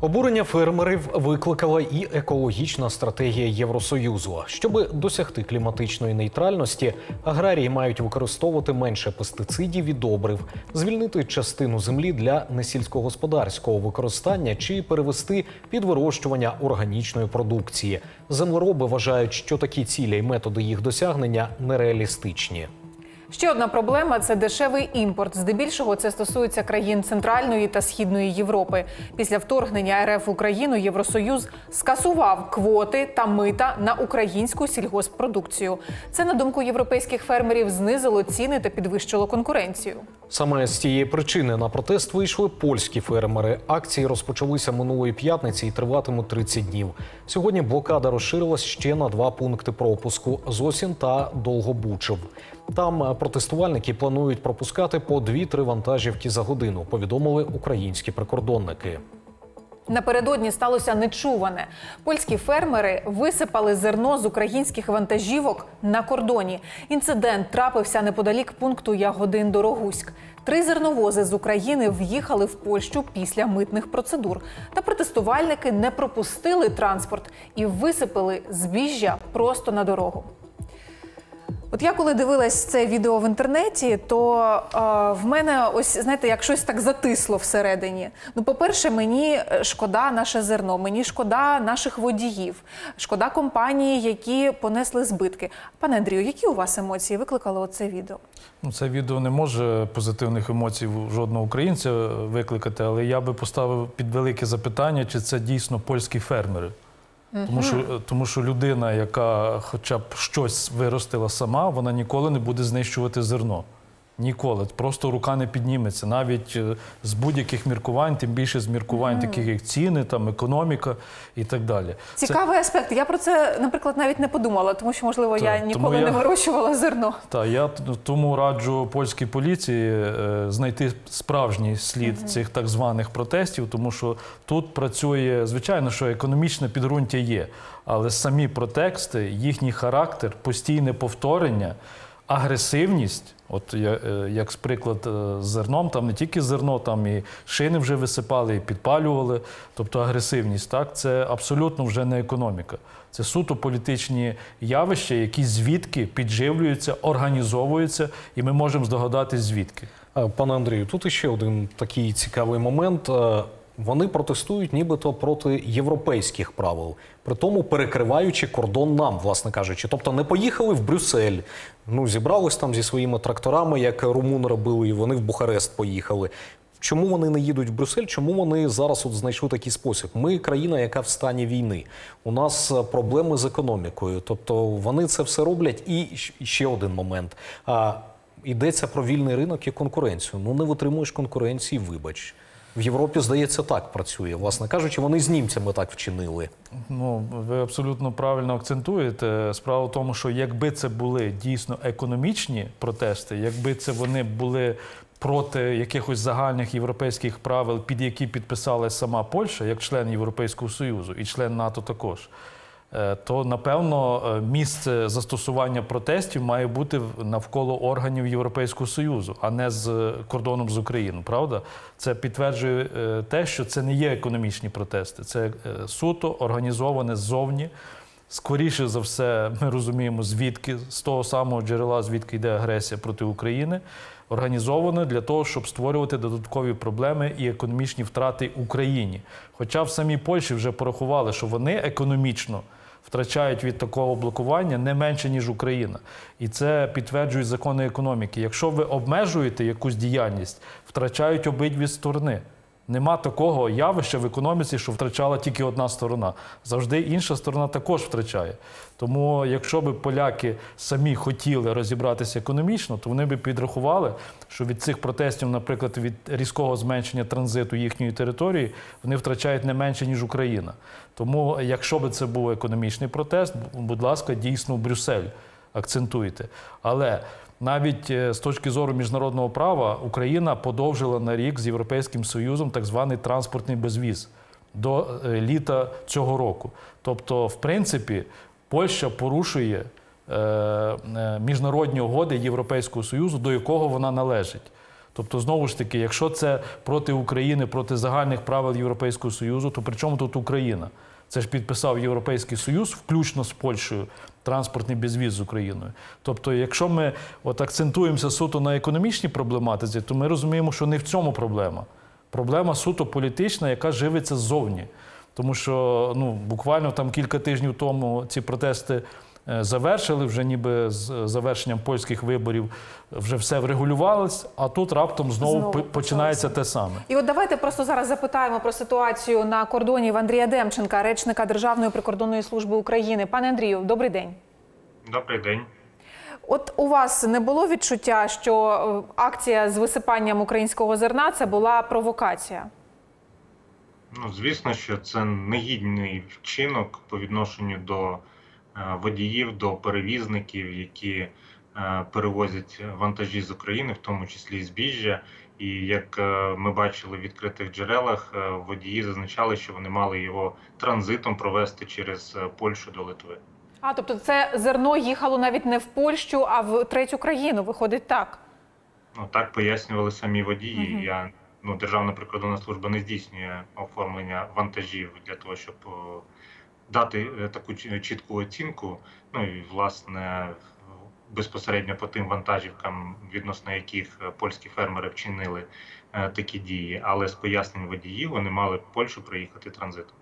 Обурення фермерів викликала і екологічна стратегія Євросоюзу. Щоб досягти кліматичної нейтральності, аграрії мають використовувати менше пестицидів і добрив, звільнити частину землі для несільськогосподарського використання чи перевести під вирощування органічної продукції. Землероби вважають, що такі цілі й методи їх досягнення нереалістичні. Ще одна проблема це дешевий імпорт. Здебільшого це стосується країн Центральної та Східної Європи. Після вторгнення РФ Україну Євросоюз скасував квоти та мита на українську сільгосппродукцію. Це на думку європейських фермерів знизило ціни та підвищило конкуренцію. Саме з цієї причини на протест вийшли польські фермери. Акції розпочалися минулої п'ятниці і триватимуть 30 днів. Сьогодні блокада розширилась ще на два пункти пропуску Зосін та Долгобучев. Там протестувальники планують пропускати по 2-3 вантажівки за годину. Повідомили українські прикордонники. Напередодні сталося нечуване. Польські фермери висипали зерно з українських вантажівок на кордоні. Інцидент трапився неподалік пункту Ягодин Дорогуськ. Три зерновози з України в'їхали в Польщу після митних процедур. Та протестувальники не пропустили транспорт і висипали збіжжя просто на дорогу. От я коли дивилась це відео в інтернеті, то е, в мене ось знаєте, як щось так затисло всередині. Ну, по-перше, мені е, шкода наше зерно, мені шкода наших водіїв, шкода компанії, які понесли збитки. Пане Андрію, які у вас емоції викликало оце відео? Ну, це відео не може позитивних емоцій жодного українця викликати, але я би поставив під велике запитання, чи це дійсно польські фермери. Тому що, тому що людина, яка хоча б щось виростила сама, вона ніколи не буде знищувати зерно. Ніколи. Просто рука не підніметься. Навіть е, з будь-яких міркувань, тим більше з міркувань, таких як ціни, там, економіка і так далі. Це- Цікавий аспект. Я про це, наприклад, навіть не подумала, тому що, можливо, я ніколи я- не вирощувала зерно. Так, я тому раджу польській поліції е, знайти справжній слід цих так званих протестів, тому що тут працює, звичайно, що економічне підґрунтя є, але самі протести, їхній характер, постійне повторення, агресивність. От е, як з приклад е, з зерном, там не тільки зерно, там і шини вже висипали, і підпалювали. Тобто агресивність, так, це абсолютно вже не економіка. Це суто політичні явища, які звідки підживлюються, організовуються, і ми можемо здогадатись звідки. Е, Пане Андрію, тут іще один такий цікавий момент. Вони протестують нібито проти європейських правил, при тому перекриваючи кордон нам, власне кажучи. Тобто не поїхали в Брюссель, ну зібрались там зі своїми тракторами, як румуни робили, і вони в Бухарест поїхали. Чому вони не їдуть в Брюссель? Чому вони зараз от знайшли такий спосіб? Ми країна, яка в стані війни. У нас е, проблеми з економікою. Тобто вони це все роблять. І ще один момент. А, йдеться про вільний ринок і конкуренцію. Ну не витримуєш конкуренції, вибач. В Європі, здається, так працює. Власне кажучи, вони з німцями так вчинили. Ну, ви абсолютно правильно акцентуєте. Справа в тому, що якби це були дійсно економічні протести, якби це вони були проти якихось загальних європейських правил, під які підписала сама Польща, як член Європейського Союзу і член НАТО також. Е, То напевно е, місце застосування протестів має бути навколо органів Європейського Союзу, а не з кордоном з Україною. Правда, це підтверджує е, те, що це не є економічні протести, це суто організоване ззовні. Скоріше за все, ми розуміємо, звідки з того самого джерела, звідки йде агресія проти України, організоване для того, щоб створювати додаткові проблеми і економічні втрати Україні. Хоча в самій Польщі вже порахували, що вони економічно втрачають від такого блокування не менше, ніж Україна. І це підтверджують закони економіки. Якщо ви обмежуєте якусь діяльність, втрачають обидві сторони. Нема такого явища в економіці, що втрачала тільки одна сторона. Завжди інша сторона також втрачає. Тому, якщо б поляки самі хотіли розібратися економічно, то вони б підрахували, що від цих протестів, наприклад, від різкого зменшення транзиту їхньої території, вони втрачають не менше, ніж Україна. Тому, якщо б це був економічний протест, будь ласка, дійсно в Брюссель акцентуйте. Але навіть е, з точки зору міжнародного права Україна подовжила на рік з Європейським Союзом так званий транспортний безвіз до е, літа цього року. Тобто, в принципі, Польща порушує е, міжнародні угоди Європейського Союзу, до якого вона належить. Тобто, знову ж таки, якщо це проти України, проти загальних правил Європейського Союзу, то при чому тут Україна? Це ж підписав Європейський Союз, включно з Польщею, транспортний безвіз з Україною. Тобто, якщо ми от акцентуємося суто на економічній проблематиці, то ми розуміємо, що не в цьому проблема. Проблема суто політична, яка живиться ззовні. Тому що ну, буквально там кілька тижнів тому ці протести завершили, вже ніби з завершенням польських виборів вже все врегулювалось, а тут раптом знову, Знову починається те саме. І от давайте просто зараз запитаємо про ситуацію на кордоні в Андрія Демченка, речника Державної прикордонної служби України. Пане Андрію, добрий день. Добрий день. От у вас не було відчуття, що е, акція з висипанням українського зерна це була провокація? Ну, звісно, що це негідний вчинок по відношенню до е, водіїв, до перевізників, які е, перевозять вантажі з України, в тому числі і збіжжя. І як е, ми бачили в відкритих джерелах, е, водії зазначали, що вони мали його транзитом провести через е, Польщу до Литви. А тобто, це зерно їхало навіть не в Польщу, а в третю країну. Виходить так. Ну так пояснювали самі водії. Мгм. Я ну державна прикордонна служба не здійснює оформлення вантажів для того, щоб дати е, таку чітку оцінку. Ну і власне безпосередньо по тим вантажівкам, відносно яких е, польські фермери вчинили е, такі дії, але з пояснень водіїв вони мали в Польщу приїхати транзитом.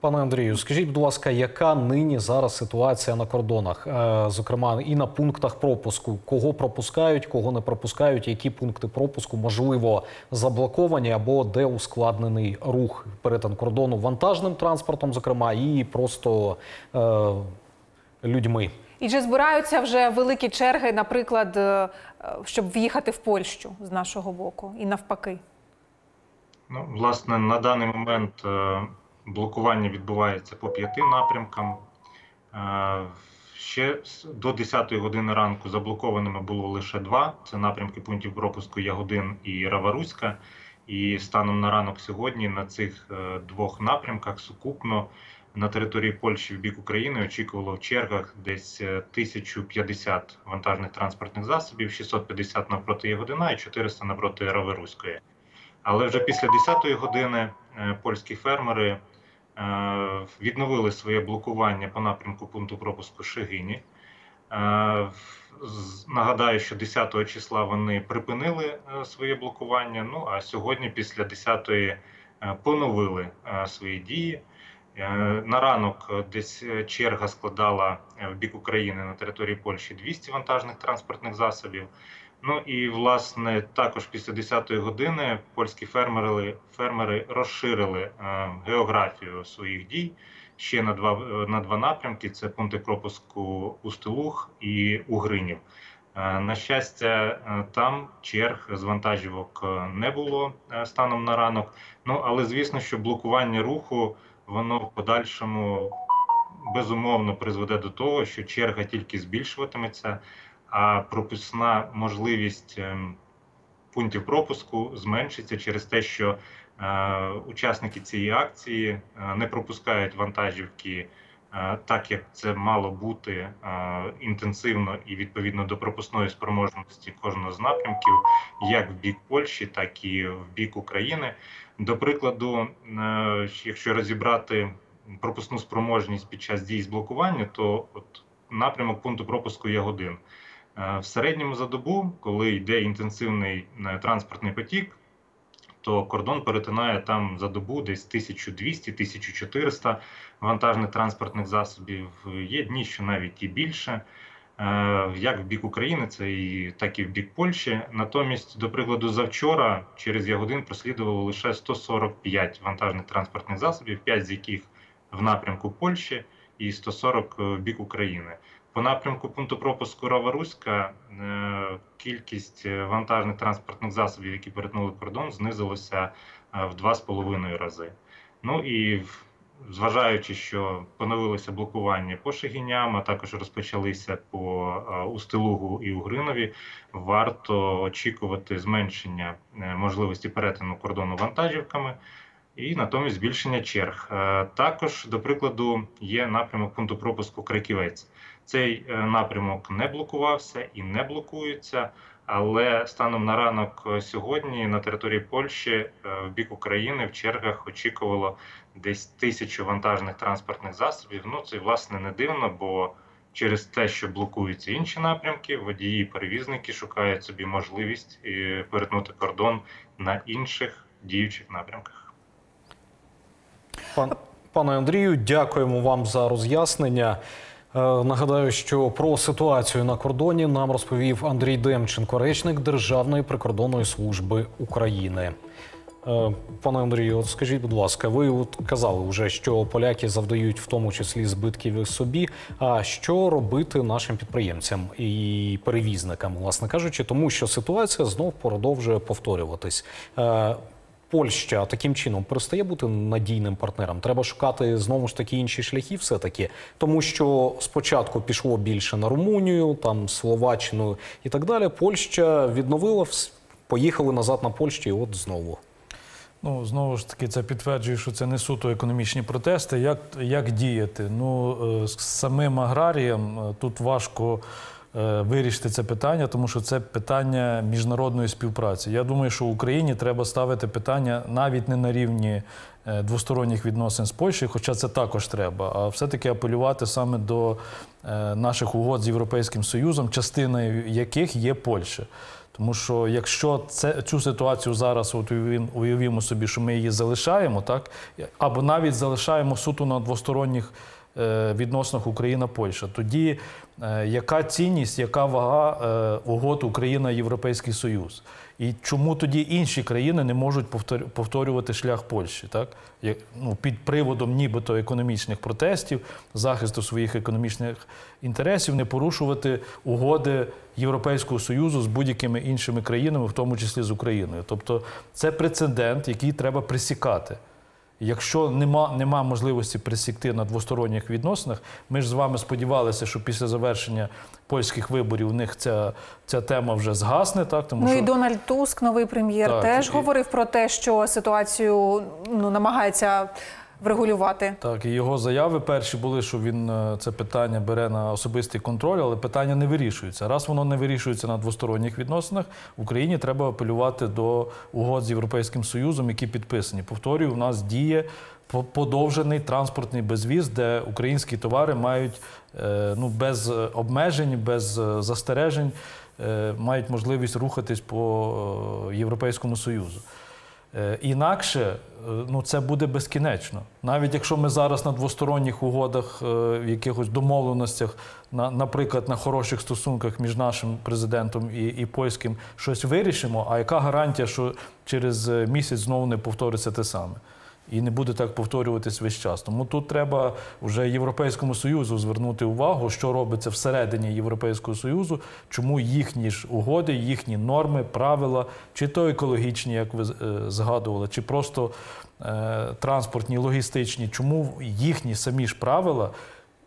Пане Андрію, скажіть, будь ласка, яка нині зараз ситуація на кордонах, Е, зокрема і на пунктах пропуску? Кого пропускають, кого не пропускають? Які пункти пропуску можливо заблоковані або де ускладнений рух перетин кордону вантажним транспортом, зокрема, і просто е, людьми? І чи збираються вже великі черги, наприклад, е, щоб в'їхати в Польщу з нашого боку, і навпаки? Ну, власне, на даний момент е, блокування відбувається по п'яти напрямкам. Е, Ще до 10-ї години ранку заблокованими було лише два: це напрямки пунктів пропуску Ягодин і Раваруська. І станом на ранок сьогодні на цих е, двох напрямках сукупно на території Польщі в бік України очікувало в чергах десь е, 1050 вантажних транспортних засобів, 650 навпроти Ягодина і 400 навпроти Раверуської. Але вже після 10-ї години е, польські фермери е, відновили своє блокування по напрямку пункту пропуску Шегині. Е, Нагадаю, що 10 числа вони припинили е, своє блокування. Ну а сьогодні, після 10-ї, е, поновили е, свої дії. Е, На ранок е, десь е, черга складала е, в бік України на території Польщі 200 вантажних транспортних засобів. Ну і власне також після 10-ї години польські фермери, фермери розширили е, географію своїх дій ще на два на два напрямки: це пункти пропуску Устилуг і Угринів. Е, На щастя, е, там черг з вантажівок е, не було е, станом на ранок. Ну але звісно, що блокування руху воно в подальшому безумовно призведе до того, що черга тільки збільшуватиметься, а пропускна можливість ем, пунктів пропуску зменшиться через те, що е, учасники цієї акції е, не пропускають вантажівки. е, Так як це мало бути інтенсивно і відповідно до пропускної спроможності кожного з напрямків, як в бік Польщі, так і в бік України. До прикладу, якщо розібрати пропускну спроможність під час дій з блокування, то от напрямок пункту пропуску Ягодин. Е, В середньому за добу, коли йде інтенсивний е, транспортний потік, то кордон перетинає там за добу десь 1200-1400 вантажних транспортних засобів. Є дні, що навіть і більше. Е, Як в бік України, це і так і в бік Польщі. Натомість, до прикладу, завчора через Ягодин прослідувало лише 145 вантажних транспортних засобів, 5 з яких в напрямку Польщі і 140 в бік України. По напрямку пункту пропуску Рава-Руська е, кількість е, вантажних транспортних засобів, які перетнули кордон, знизилася е, в 2,5 рази. Ну і зважаючи, що поновилося блокування по Шегіням, а також розпочалися по Устилугу і Угринові, варто очікувати зменшення можливості перетину кордону вантажівками і натомість збільшення черг. Також, до прикладу, є напрямок пункту пропуску Краківець. Цей е, напрямок не блокувався і не блокується. Але станом на ранок е, сьогодні на території Польщі е, в бік України в чергах очікувало десь тисячу вантажних транспортних засобів. Ну це власне не дивно, бо через те, що блокуються інші напрямки, водії, перевізники шукають собі можливість перетнути кордон на інших діючих напрямках. Пан, пане Андрію, дякуємо вам за роз'яснення. Е, Нагадаю, що про ситуацію на кордоні нам розповів Андрій Демченко, речник Державної прикордонної служби України. Е, Пане Андрію, от скажіть, будь ласка, ви от казали вже, що поляки завдають в тому числі збитків собі. А що робити нашим підприємцям і перевізникам, власне кажучи, тому що ситуація знов продовжує повторюватись. Польща таким чином перестає бути надійним партнером. Треба шукати знову ж таки інші шляхи, все таки, тому що спочатку пішло більше на Румунію, там Словаччину і так далі. Польща відновила поїхали назад на Польщу, і от знову. Ну, знову ж таки, це підтверджує, що це не суто економічні протести. Як, як діяти? Ну, е, з самим аграріям е, тут важко вирішити це питання, тому що це питання міжнародної співпраці. Я думаю, що Україні треба ставити питання навіть не на рівні е, двосторонніх відносин з Польщею, хоча це також треба, а все-таки апелювати саме до е, наших угод з Європейським Союзом, частиною яких є Польща. Тому що якщо це, цю ситуацію зараз от уявімо собі, що ми її залишаємо, так, або навіть залишаємо суто на двосторонніх е, відносинах Україна-Польща, тоді е, яка цінність, яка вага е, угод Україна-Європейський Союз? І чому тоді інші країни не можуть повтор- повторювати шлях Польщі, так? Ну, під приводом нібито економічних протестів, захисту своїх економічних інтересів, не порушувати угоди Європейського Союзу з будь-якими іншими країнами, в тому числі з Україною. Тобто це прецедент, який треба присікати. Якщо нема, нема можливості присікти на двосторонніх відносинах, ми ж з вами сподівалися, що після завершення польських виборів у них ця, ця тема вже згасне, так? Тому Ну що і Дональд Туск, новий прем'єр, теж і- говорив про те, що ситуацію ну намагається врегулювати. Так, і його заяви перші були, що він е, це питання бере на особистий контроль, але питання не вирішується. Раз воно не вирішується на двосторонніх відносинах, в Україні треба апелювати до угод з Європейським Союзом, які підписані. Повторюю, у нас діє подовжений транспортний безвіз, де українські товари мають е, ну, без обмежень, без е, застережень, мають можливість рухатись по Європейському Союзу. Е, Інакше е, ну, це буде безкінечно. Навіть якщо ми зараз на двосторонніх угодах, е, в якихось домовленостях, на, наприклад, на хороших стосунках між нашим президентом і, і польським щось вирішимо, а яка гарантія, що через місяць знову не повториться те саме? І не буде так повторюватись весь час. Тому тут треба вже Європейському Союзу звернути увагу, що робиться всередині Європейського Союзу, чому їхні ж угоди, їхні норми, правила, чи то екологічні, як ви е, згадували, чи просто е, транспортні, логістичні, чому їхні самі ж правила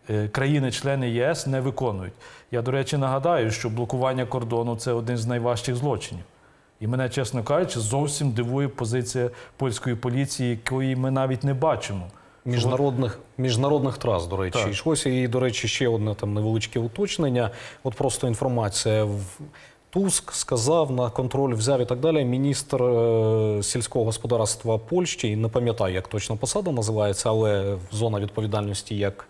е, країни-члени ЄС не виконують. Я, до речі, нагадаю, що блокування кордону це один з найважчих злочинів. І мене, чесно кажучи, зовсім дивує позиція польської поліції, якої ми навіть не бачимо. Міжнародних, міжнародних трас, до речі, Так. йшлося. І, до речі, ще одне там невеличке уточнення. От просто інформація. Туск сказав на контроль взяв і так далі. Міністр е, сільського господарства Польщі, і не пам'ятаю, як точно посада називається, але зона відповідальності як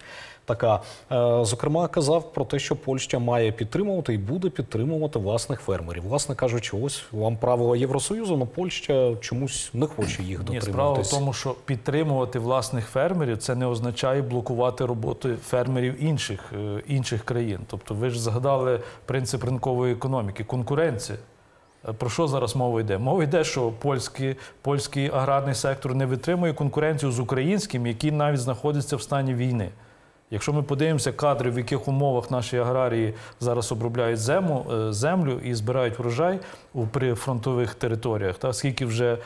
така. Е, зокрема, казав про те, що Польща має підтримувати і буде підтримувати власних фермерів. Власне кажучи, ось вам правила Євросоюзу, але Польща чомусь не хоче їх Ні, справа в тому, що підтримувати власних фермерів це не означає блокувати роботу фермерів інших, е, інших країн. Тобто, ви ж згадали принцип ринкової економіки, конкуренція. Е, Про що зараз мова йде? Мова йде, що польський, польський аграрний сектор не витримує конкуренцію з українським, який навіть знаходиться в стані війни. Якщо ми подивимося кадри, в яких умовах наші аграрії зараз обробляють е, землю і збирають врожай у прифронтових територіях, та скільки вже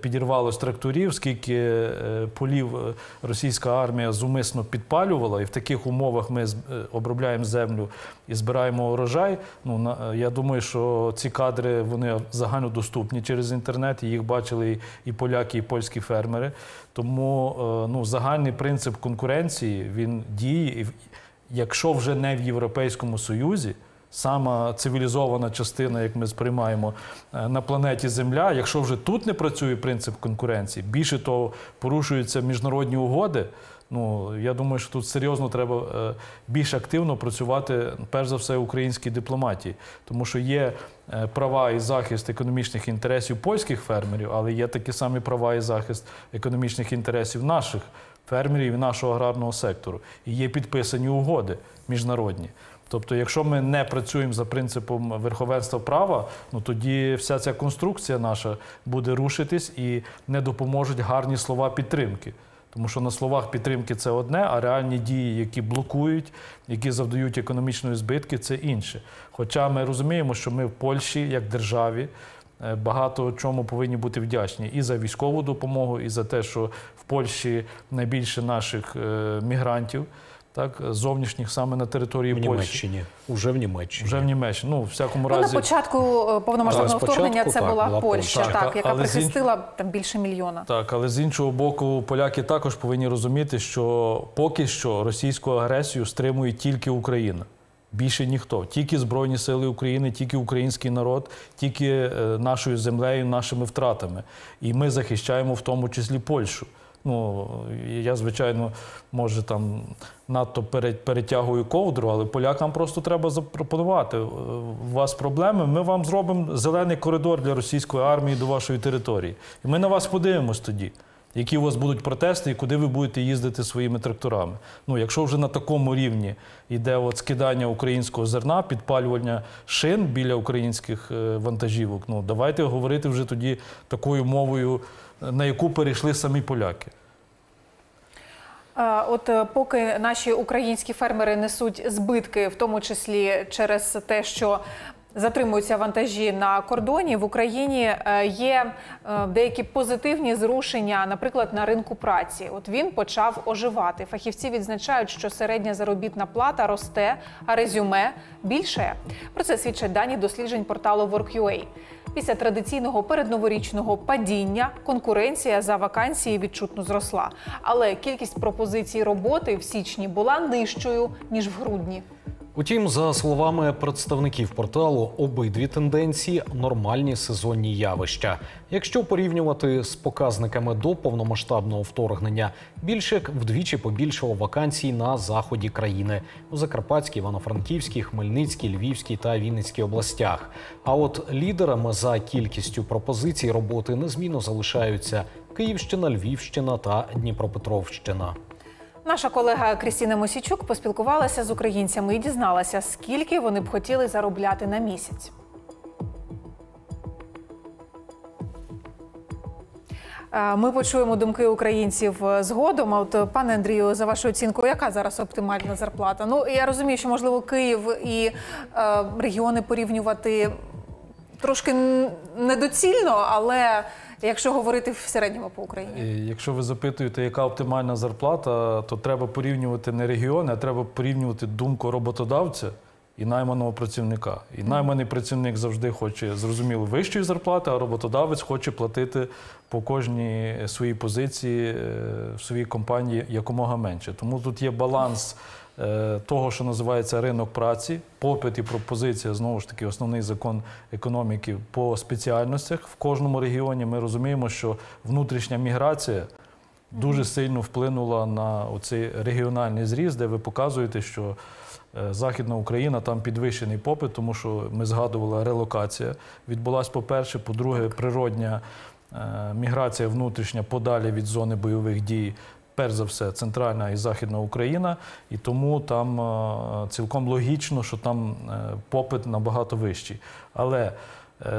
підірвалось тракторів, скільки е, полів е, російська армія зумисно підпалювала, і в таких умовах ми е, обробляємо землю і збираємо урожай. Ну е, я думаю, що ці кадри вони загальнодоступні через інтернет. Їх бачили і- поляки, і польські фермери. Тому е, ну, загальний принцип конкуренції він діє. І якщо вже не в Європейському Союзі, сама цивілізована частина, як ми сприймаємо е, на планеті Земля, якщо вже тут не працює принцип конкуренції, більше того, порушуються міжнародні угоди. Ну я думаю, що тут серйозно треба е, більш активно працювати, перш за все, українській дипломатії, тому що є е, права і захист економічних інтересів польських фермерів, але є такі самі права і захист економічних інтересів наших фермерів і нашого аграрного сектору. І є підписані угоди міжнародні. Тобто, якщо ми не працюємо за принципом верховенства права, ну тоді вся ця конструкція наша буде рушитись і не допоможуть гарні слова підтримки. Тому що на словах підтримки це одне, а реальні дії, які блокують, які завдають економічної збитки, це інше. Хоча ми розуміємо, що ми в Польщі, як державі, е, багато чому повинні бути вдячні і за військову допомогу, і за те, що в Польщі найбільше наших е, мігрантів, так, зовнішніх саме на території в Польщі. Німеччині. Уже в Німеччині. Вже в Німеччині. Ну, в всякому Ну, на початку е, повномасштабного вторгнення це так, була була Польща, Польща. так, Так, яка прихистила там більше мільйона. Так, але з іншого боку, поляки також повинні розуміти, що поки що російську агресію стримує тільки Україна. Більше ніхто. Тільки Збройні Сили України, тільки український народ, тільки е, нашою землею, нашими втратами. І ми захищаємо в тому числі Польщу. Ну, я, звичайно, може там надто перетягую ковдру, але полякам просто треба запропонувати. Е, У вас проблеми, ми вам зробимо зелений коридор для російської армії до вашої території. І ми на вас подивимось тоді, які у вас будуть протести і куди ви будете їздити своїми тракторами. Ну, якщо вже на такому рівні йде от скидання українського зерна, підпалювання шин біля українських е, вантажівок, ну давайте говорити вже тоді такою мовою, на яку перейшли самі поляки. От е, поки наші українські фермери несуть збитки, в тому числі через те, що затримуються вантажі на кордоні, в Україні е, є е, деякі позитивні зрушення, наприклад, на ринку праці. От він почав оживати. Фахівці відзначають, що середня заробітна плата росте, а резюме більше. Про це свідчать дані досліджень порталу Work.ua. Після традиційного передноворічного падіння конкуренція за вакансії відчутно зросла. Але кількість пропозицій роботи в січні була нижчою ніж в грудні. Утім, за словами представників порталу, обидві тенденції нормальні сезонні явища. Якщо порівнювати з показниками до повномасштабного вторгнення, більшик вдвічі побільшало вакансій на заході країни у Закарпатській, Івано-Франківській, Хмельницькій, Львівській та Вінницькій областях. А от лідерами за кількістю пропозицій роботи незмінно залишаються Київщина, Львівщина та Дніпропетровщина. Наша колега Крістіна Мосічук поспілкувалася з українцями і дізналася, скільки вони б хотіли заробляти на місяць. Е, Ми почуємо думки українців е, згодом. А от е, пане Андрію, за вашою оцінкою, яка зараз оптимальна зарплата? Ну я розумію, що можливо Київ і е, регіони порівнювати трошки недоцільно, але якщо говорити в середньому по Україні. І Якщо ви запитуєте, яка оптимальна зарплата, то треба порівнювати не регіони, а треба порівнювати думку роботодавця і найманого працівника. І найманий працівник завжди хоче зрозуміло вищої зарплати, а роботодавець хоче платити по кожній своїй позиції е, в своїй компанії якомога менше. Тому тут є баланс. Е, Того, що називається ринок праці, попит і пропозиція, знову ж таки, основний закон економіки по спеціальностях в кожному регіоні. Ми розуміємо, що внутрішня міграція дуже сильно вплинула на оцей регіональний зріст, де ви показуєте, що е, Західна Україна там підвищений попит, тому що ми згадували релокація. Відбулась, по-перше, по-друге, природня е, міграція внутрішня подалі від зони бойових дій. Перш за все, центральна і західна Україна, і тому там е, цілком логічно, що там е, попит набагато вищий. Але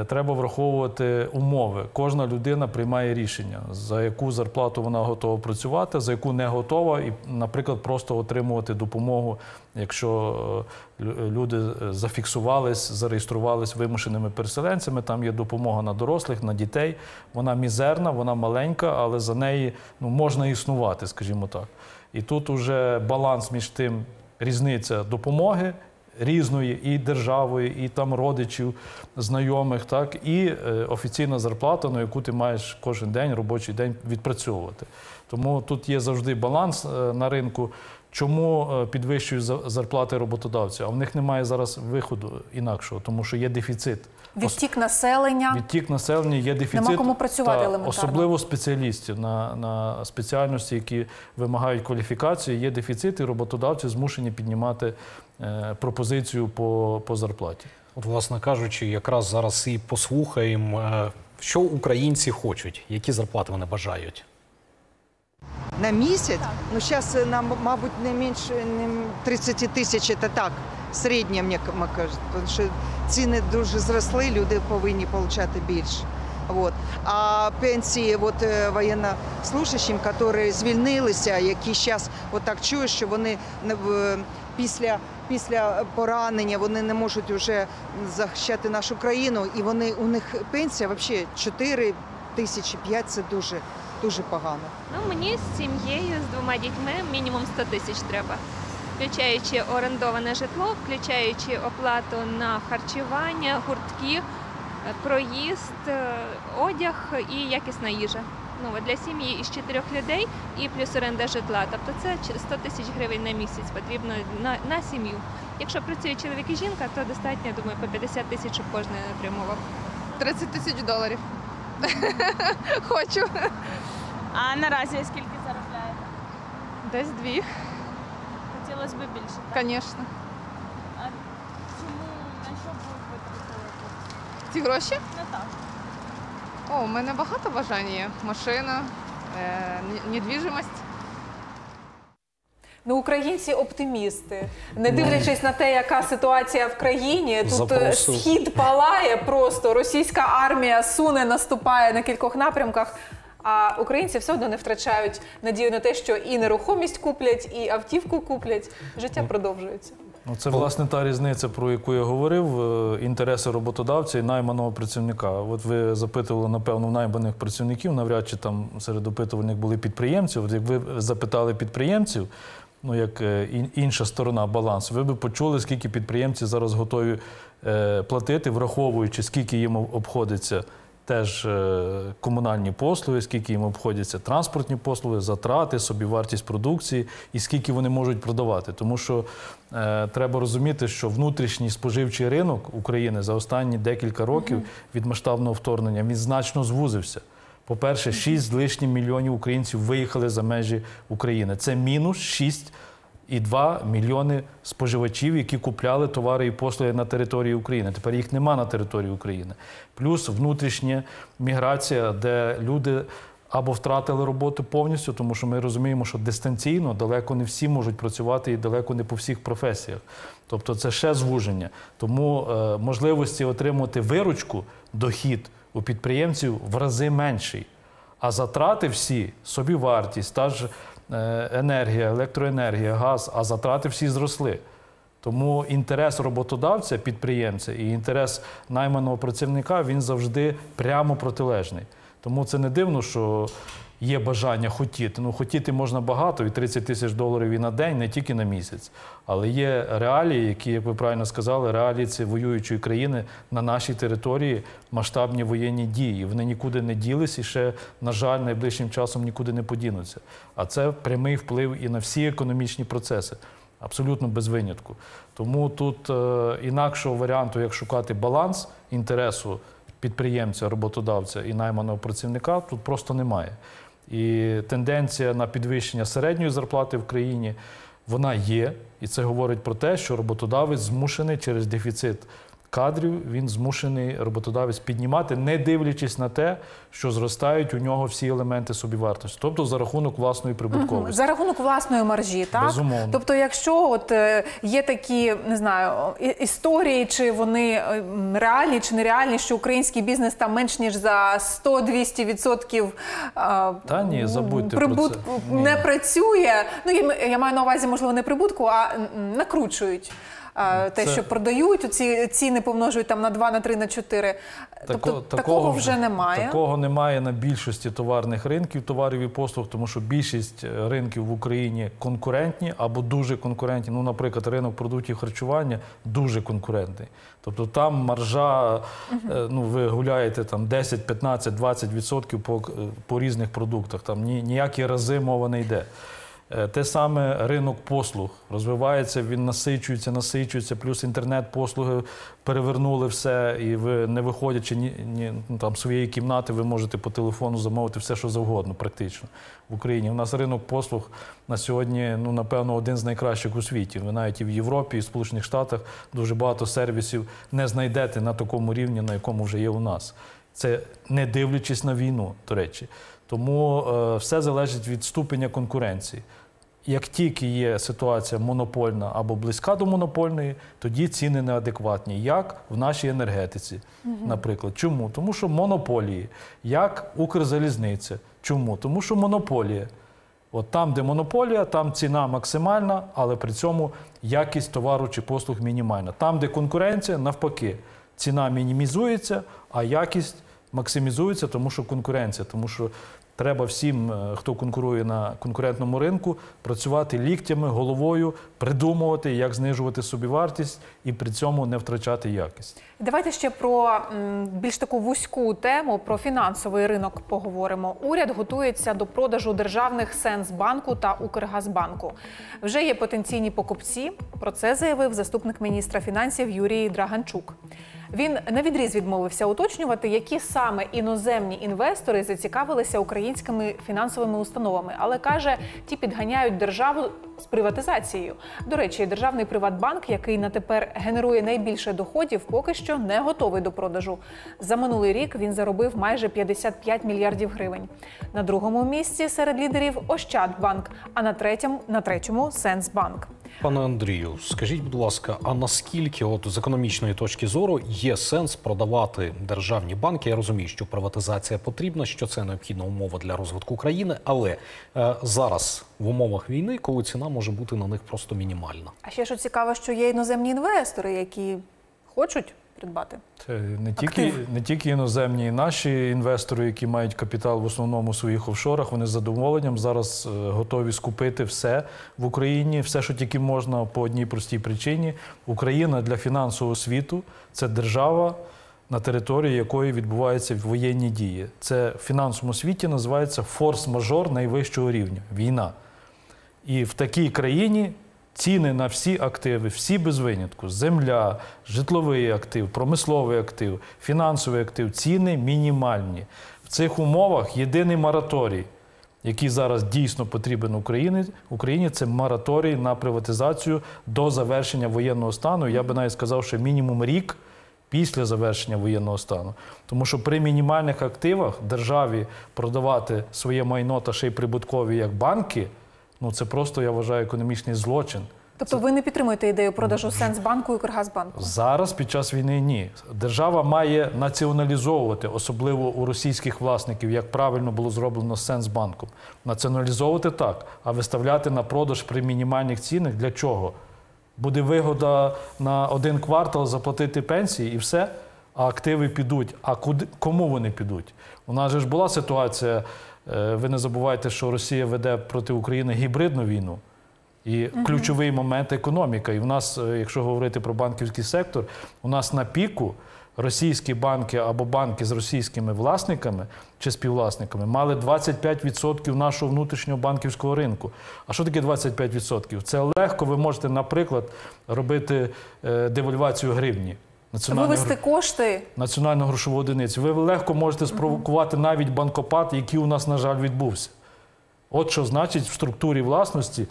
треба враховувати умови. Кожна людина приймає рішення, за яку зарплату вона готова працювати, за яку не готова, і, наприклад, просто отримувати допомогу, якщо е, люди е, зафіксувались, зареєструвались вимушеними переселенцями. Там є допомога на дорослих, на дітей. Вона мізерна, вона маленька, але за неї ну, можна існувати, скажімо так. І тут уже баланс між тим, різниця допомоги різної і державою, і там родичів, знайомих, так і е, офіційна зарплата, на яку ти маєш кожен день, робочий день відпрацьовувати. Тому тут є завжди баланс е, на ринку. Чому е, підвищують за- зарплати роботодавців? А в них немає зараз виходу інакшого, тому що є дефіцит. Відтік населення. Відтік населення є дефіцит. Нема кому працювати та елементарно. Особливо спеціалістів на, на спеціальності, які вимагають кваліфікації. Є дефіцит, і роботодавці змушені піднімати пропозицію по, по зарплаті. От, власне кажучи, якраз зараз і послухаємо, е, що українці хочуть, які зарплати вони бажають. На місяць? Ну, зараз нам, мабуть, не менше не 30 тисяч, це так, середнє, мені ка- кажуть, тому що ціни дуже зросли, люди повинні отримати більше. Вот. А пенсії от, е, воєннослужащим, які звільнилися, які зараз отак чують, що вони не після, після поранення вони не можуть вже захищати нашу країну, і вони, у них пенсія взагалі 4 тисячі 5 це дуже, дуже погано. Ну, мені з сім'єю, з двома дітьми мінімум 100 тисяч треба. Включаючи орендоване житло, включаючи оплату на харчування, гуртки, е, проїзд, е, одяг і якісна їжа. Ну, для сім'ї із чотирьох людей і плюс оренда житла. Тобто це ч- 100 тисяч гривень на місяць потрібно на, на сім'ю. Якщо працює чоловік і жінка, то достатньо, я думаю, по 50 тисяч, щоб кожен отримував. 30 тисяч доларів. Хочу. А наразі скільки заробляєте? Десь дві, Хотілося б більше. так? звісно. А чому на що б ви витратили? Ці гроші? Не так. О, у мене багато бажань є. Машина, е, недвіжимость. Ну, українці оптимісти, не дивлячись на те, яка ситуація в країні, тут е, Запросив. схід палає просто. Російська армія суне, наступає на кількох напрямках. А українці все одно не втрачають надію на те, що і нерухомість куплять, і автівку куплять. Життя продовжується. Ну, це власне та різниця, про яку я говорив: е, інтереси роботодавця і найманого працівника. От ви запитували, напевно, найманих працівників, навряд чи там серед опитувальних були підприємці. От як ви запитали підприємців, ну як е, інша сторона балансу, ви б почули, скільки підприємці зараз готові е, платити, враховуючи, скільки їм обходиться. Теж е, комунальні послуги, скільки їм обходяться транспортні послуги, затрати, собівартість продукції і скільки вони можуть продавати. Тому що е, треба розуміти, що внутрішній споживчий ринок України за останні декілька років від масштабного вторгнення він значно звузився. По-перше, 6 з лишнім мільйонів українців виїхали за межі України. Це мінус 6 і 2 мільйони споживачів, які купляли товари і послуги на території України. Тепер їх нема на території України. Плюс внутрішня міграція, де люди або втратили роботу повністю, тому що ми розуміємо, що дистанційно далеко не всі можуть працювати і далеко не по всіх професіях. Тобто це ще звуження. Тому е, можливості отримати виручку, дохід у підприємців в рази менший. А затрати всі, собівартість, та ж енергія, електроенергія, газ, а затрати всі зросли. Тому інтерес роботодавця, підприємця і інтерес найманого працівника він завжди прямо протилежний. Тому це не дивно, що є бажання хотіти. Ну, хотіти можна багато, і 30 тисяч доларів і на день, не тільки на місяць. Але є реалії, які, як ви правильно сказали, реалії це воюючої країни на нашій території масштабні воєнні дії. Вони нікуди не ділись і ще, на жаль, найближчим часом нікуди не подінуться. А це прямий вплив і на всі економічні процеси. Абсолютно без винятку. Тому тут е, інакшого варіанту, як шукати баланс інтересу підприємця, роботодавця і найманого працівника, тут просто немає. І тенденція на підвищення середньої зарплати в країні вона є. І це говорить про те, що роботодавець змушений через дефіцит кадрів, він змушений роботодавець піднімати, не дивлячись на те, що зростають у нього всі елементи собівартості, тобто за рахунок власної прибутковості. За рахунок власної маржі, так? Безумовно. Тобто, якщо от е, є такі, не знаю, історії, чи вони е, реальні чи нереальні, що український бізнес там менш ніж за 100-200 відсотків Та ні, забудьте про прибутку це. Ні. не працює. Ну я, я маю на увазі, можливо, не прибутку, а накручують. Те, Це- що продають, ці ціни помножують там на 2, на 3, на 4. Тобто Тако- такого вже немає. Такого немає на більшості товарних ринків, товарів і послуг, тому що більшість е, ринків в Україні конкурентні або дуже конкурентні. Ну, наприклад, ринок продуктів харчування дуже конкурентний. Тобто там маржа, е, ну ви гуляєте там 10, 15, 20 відсотків по, е, по різних продуктах. Там ні, ніякі рази мова не йде. Е, Те саме ринок послуг розвивається, він насичується, насичується, плюс інтернет-послуги перевернули все, і ви не виходячи ні, ні ну, там своєї кімнати, ви можете по телефону замовити все, що завгодно, практично в Україні. У нас ринок послуг на сьогодні, ну напевно, один з найкращих у світі. Ви навіть і в Європі, і в Сполучених Штатах дуже багато сервісів не знайдете на такому рівні, на якому вже є у нас. Це не дивлячись на війну, до речі. Тому е, все залежить від ступеня конкуренції. Як тільки є ситуація монопольна або близька до монопольної, тоді ціни неадекватні. Як в нашій енергетиці, наприклад. Чому? Тому що монополії, як Укрзалізниця. Чому? Тому що монополія. От там, де монополія, там ціна максимальна, але при цьому якість товару чи послуг мінімальна. Там, де конкуренція, навпаки, ціна мінімізується, а якість максимізується, тому що конкуренція, тому що треба всім, е, хто конкурує на конкурентному ринку, працювати ліктями, головою, придумувати, як знижувати собівартість і при цьому не втрачати якість. Давайте ще про більш таку вузьку тему про фінансовий ринок поговоримо. Уряд готується до продажу державних Сенсбанку та Укргазбанку. Вже є потенційні покупці. Про це заявив заступник міністра фінансів Юрій Драганчук. Він навідріз відмовився уточнювати, які саме іноземні інвестори зацікавилися українськими фінансовими установами, але каже, ті підганяють державу з приватизацією. До речі, державний Приватбанк, який на тепер генерує найбільше доходів, поки що не готовий до продажу. За минулий рік він заробив майже 55 мільярдів гривень. На другому місці серед лідерів Ощадбанк, а на третьому на третьому Сенсбанк. Пане Андрію, скажіть, будь ласка, а наскільки, от з економічної точки зору, є сенс продавати державні банки? Я розумію, що приватизація потрібна, що це необхідна умова для розвитку країни, але е, зараз в умовах війни, коли ціна може бути на них просто мінімальна. А ще що цікаво, що є іноземні інвестори, які хочуть придбати. Це не тільки, Актив. не тільки іноземні, і наші інвестори, які мають капітал в основному у своїх офшорах, вони з задоволенням зараз е, готові скупити все в Україні, все, що тільки можна по одній простій причині. Україна для фінансового світу це держава, на території якої відбуваються воєнні дії. Це в фінансовому світі називається форс-мажор найвищого рівня війна. І в такій країні ціни на всі активи, всі без винятку: земля, житловий актив, промисловий актив, фінансовий актив, ціни мінімальні. В цих умовах єдиний мораторій, який зараз дійсно потрібен Україні, Україні, це мораторій на приватизацію до завершення воєнного стану. Я би навіть сказав, що мінімум рік. Після завершення воєнного стану, тому що при мінімальних активах державі продавати своє майно та ще й прибуткові як банки, ну це просто я вважаю економічний злочин. Тобто ви не підтримуєте ідею продажу Сенсбанку і Укргазбанку? Зараз під час війни ні. Держава має націоналізовувати, особливо у російських власників, як правильно було зроблено з Сенсбанком. Націоналізовувати так, а виставляти на продаж при мінімальних цінах для чого? Буде вигода на один квартал заплатити пенсії і все, а активи підуть. А куди кому вони підуть? У нас же ж була ситуація. Е, Ви не забувайте, що Росія веде проти України гібридну війну. І ключовий момент економіка. І в нас, е, якщо говорити про банківський сектор, у нас на піку російські банки або банки з російськими власниками чи співвласниками мали 25% нашого внутрішнього банківського ринку. А що таке 25%? Це легко ви можете, наприклад, робити е, девальвацію гривні. Вивести кошти національну грошову одиницю. Ви легко можете спровокувати навіть банкопад, який у нас, на жаль, відбувся. От що значить в структурі власності.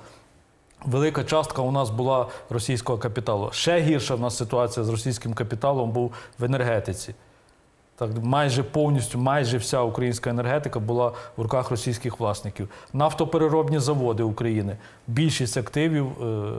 Велика частка у нас була російського капіталу. Ще гірша в нас ситуація з російським капіталом був в енергетиці. Так, майже повністю, майже вся українська енергетика була в руках російських власників. Нафтопереробні заводи України. Більшість активів е,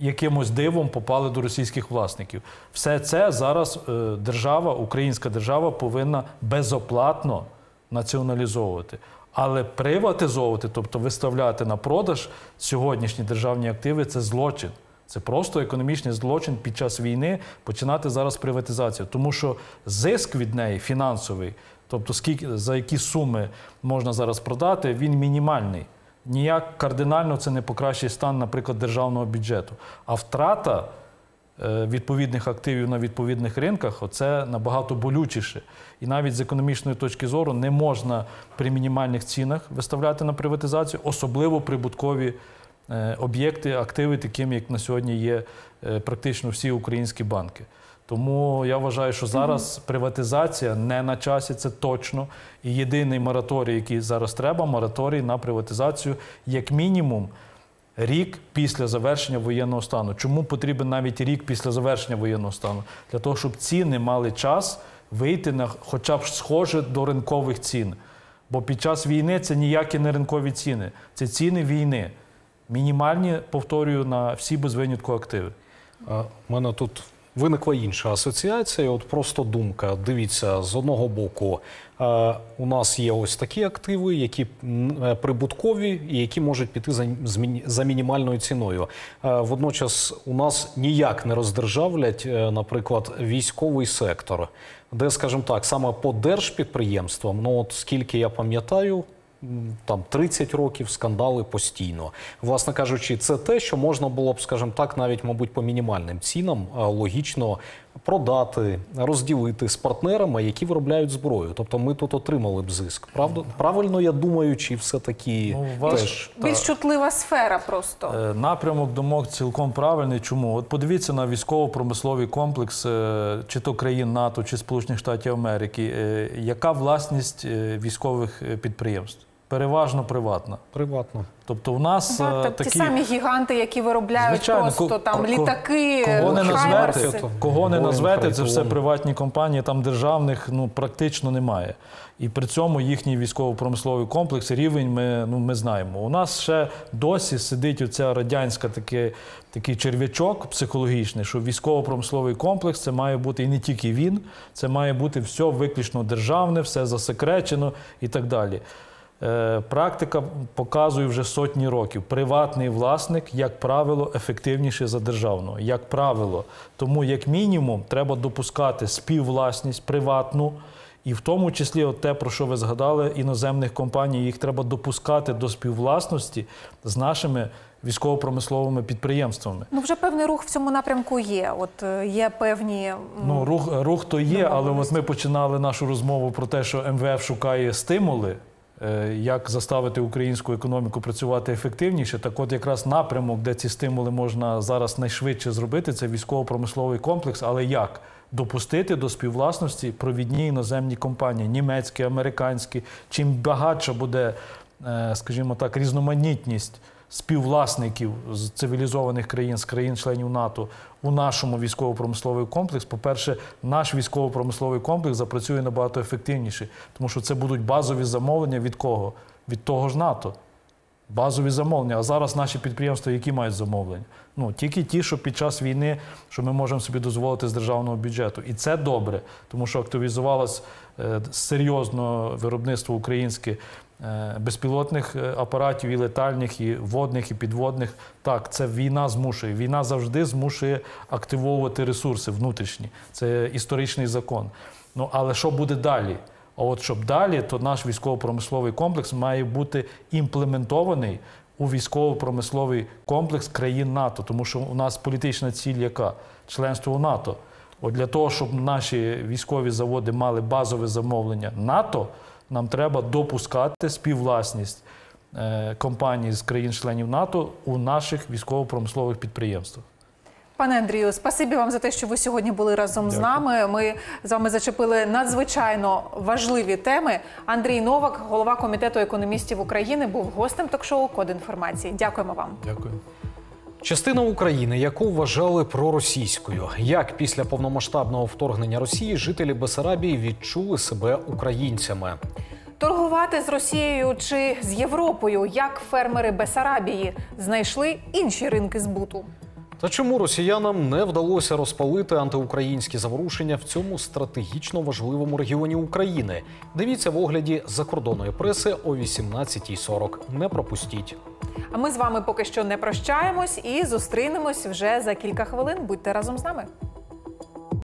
якимось дивом попали до російських власників. Все це зараз е, держава, українська держава повинна безоплатно націоналізовувати. Але приватизовувати, тобто виставляти на продаж сьогоднішні державні активи це злочин. Це просто економічний злочин під час війни починати зараз приватизацію. Тому що зиск від неї фінансовий, тобто скільки за які суми можна зараз продати, він мінімальний. Ніяк кардинально це не покращить стан, наприклад, державного бюджету. А втрата е, відповідних активів на відповідних ринках це набагато болючіше. І навіть з економічної точки зору не можна при мінімальних цінах виставляти на приватизацію, особливо прибуткові е, об'єкти, активи, такими, як на сьогодні є е, практично всі українські банки. Тому я вважаю, що зараз приватизація не на часі, це точно. І єдиний мораторій, який зараз треба, мораторій на приватизацію, як мінімум. Рік після завершення воєнного стану. Чому потрібен навіть рік після завершення воєнного стану? Для того, щоб ціни мали час вийти на хоча б схоже до ринкових цін. Бо під час війни це ніякі не ринкові ціни, це ціни війни. Мінімальні, повторюю, на всі без винятку активи. В мене тут виникла інша асоціація. От просто думка. Дивіться, з одного боку, е, у нас є ось такі активи, які е, прибуткові і які можуть піти за, мінімальною ціною. Е, Водночас у нас ніяк не роздержавлять, наприклад, військовий сектор, де, скажімо так, саме по держпідприємствам, ну от скільки я пам'ятаю. Там 30 років скандали постійно. Власне кажучи, це те, що можна було б, скажімо так, навіть, мабуть, по мінімальним цінам логічно продати, розділити з партнерами, які виробляють зброю. Тобто ми тут отримали б зиск. Правда? Правильно я думаю, чи все таки Ну, ваш- теж Більш чутлива сфера просто. Е, Напрямок думок цілком правильний. Чому? От подивіться на військово-промисловий комплекс, е, чи то країн НАТО, чи Сполучених Штатів Америки. Е, Яка власність е, військових е, підприємств? Переважно приватна. приватно. Тобто в нас Так, е, так, такі ті самі гіганти, які виробляють Звичайно, просто там літаки, Кого не хаймерси. назвете, кого не назвете, це все приватні компанії, там державних ну, практично немає. І при цьому їхній військово-промисловий комплекс, рівень ми, ну, ми знаємо. У нас ще досі сидить оця радянська таке, такий черв'ячок психологічний, що військово-промисловий комплекс це має бути і не тільки він, це має бути все виключно державне, все засекречено і так далі. Е, Практика показує вже сотні років. Приватний власник, як правило, ефективніше за державного. Як правило. Тому, як мінімум, треба допускати співвласність приватну. І в тому числі, от те, про що ви згадали, іноземних компаній, їх треба допускати до співвласності з нашими військово-промисловими підприємствами. Ну, вже певний рух в цьому напрямку є. От е, є певні Ну, рух, рух то є, але от ми починали нашу розмову про те, що МВФ шукає стимули, як заставити українську економіку працювати ефективніше. Так от якраз напрямок, де ці стимули можна зараз найшвидше зробити, це військово-промисловий комплекс. Але як? Допустити до співвласності провідні іноземні компанії, німецькі, американські. Чим багатша буде, е, скажімо так, різноманітність співвласників з цивілізованих країн, з країн-членів НАТО у нашому військово-промисловий комплекс, по-перше, наш військово-промисловий комплекс запрацює набагато ефективніше, тому що це будуть базові замовлення від кого? Від того ж НАТО. Базові замовлення. А зараз наші підприємства, які мають замовлення? Ну тільки ті, що під час війни, що ми можемо собі дозволити з державного бюджету. І це добре, тому що активізувалось е, серйозно виробництво українське безпілотних е, апаратів, і летальних, і водних, і підводних. Так, це війна змушує. Війна завжди змушує активовувати ресурси внутрішні. Це історичний закон. Ну але що буде далі? А от щоб далі, то наш військово-промисловий комплекс має бути імплементований у військово-промисловий комплекс країн НАТО, тому що у нас політична ціль яка? Членство у НАТО. От для того, щоб наші військові заводи мали базове замовлення НАТО, нам треба допускати співвласність е, компаній з країн-членів НАТО у наших військово-промислових підприємствах. Пане Андрію, спасибі вам за те, що ви сьогодні були разом з нами. Ми з вами зачепили надзвичайно важливі теми. Андрій Новак, голова комітету економістів України, був гостем ток-шоу Код інформації. Дякуємо вам. Дякую. Частина України, яку вважали проросійською, як після повномасштабного вторгнення Росії жителі Бесарабії відчули себе українцями. Торгувати з Росією чи з Європою, як фермери Бесарабії знайшли інші ринки збуту. Та чому росіянам не вдалося розпалити антиукраїнські заворушення в цьому стратегічно важливому регіоні України? Дивіться в огляді закордонної преси о 18.40. Не пропустіть. А ми з вами поки що не прощаємось і зустрінемось вже за кілька хвилин. Будьте разом з нами.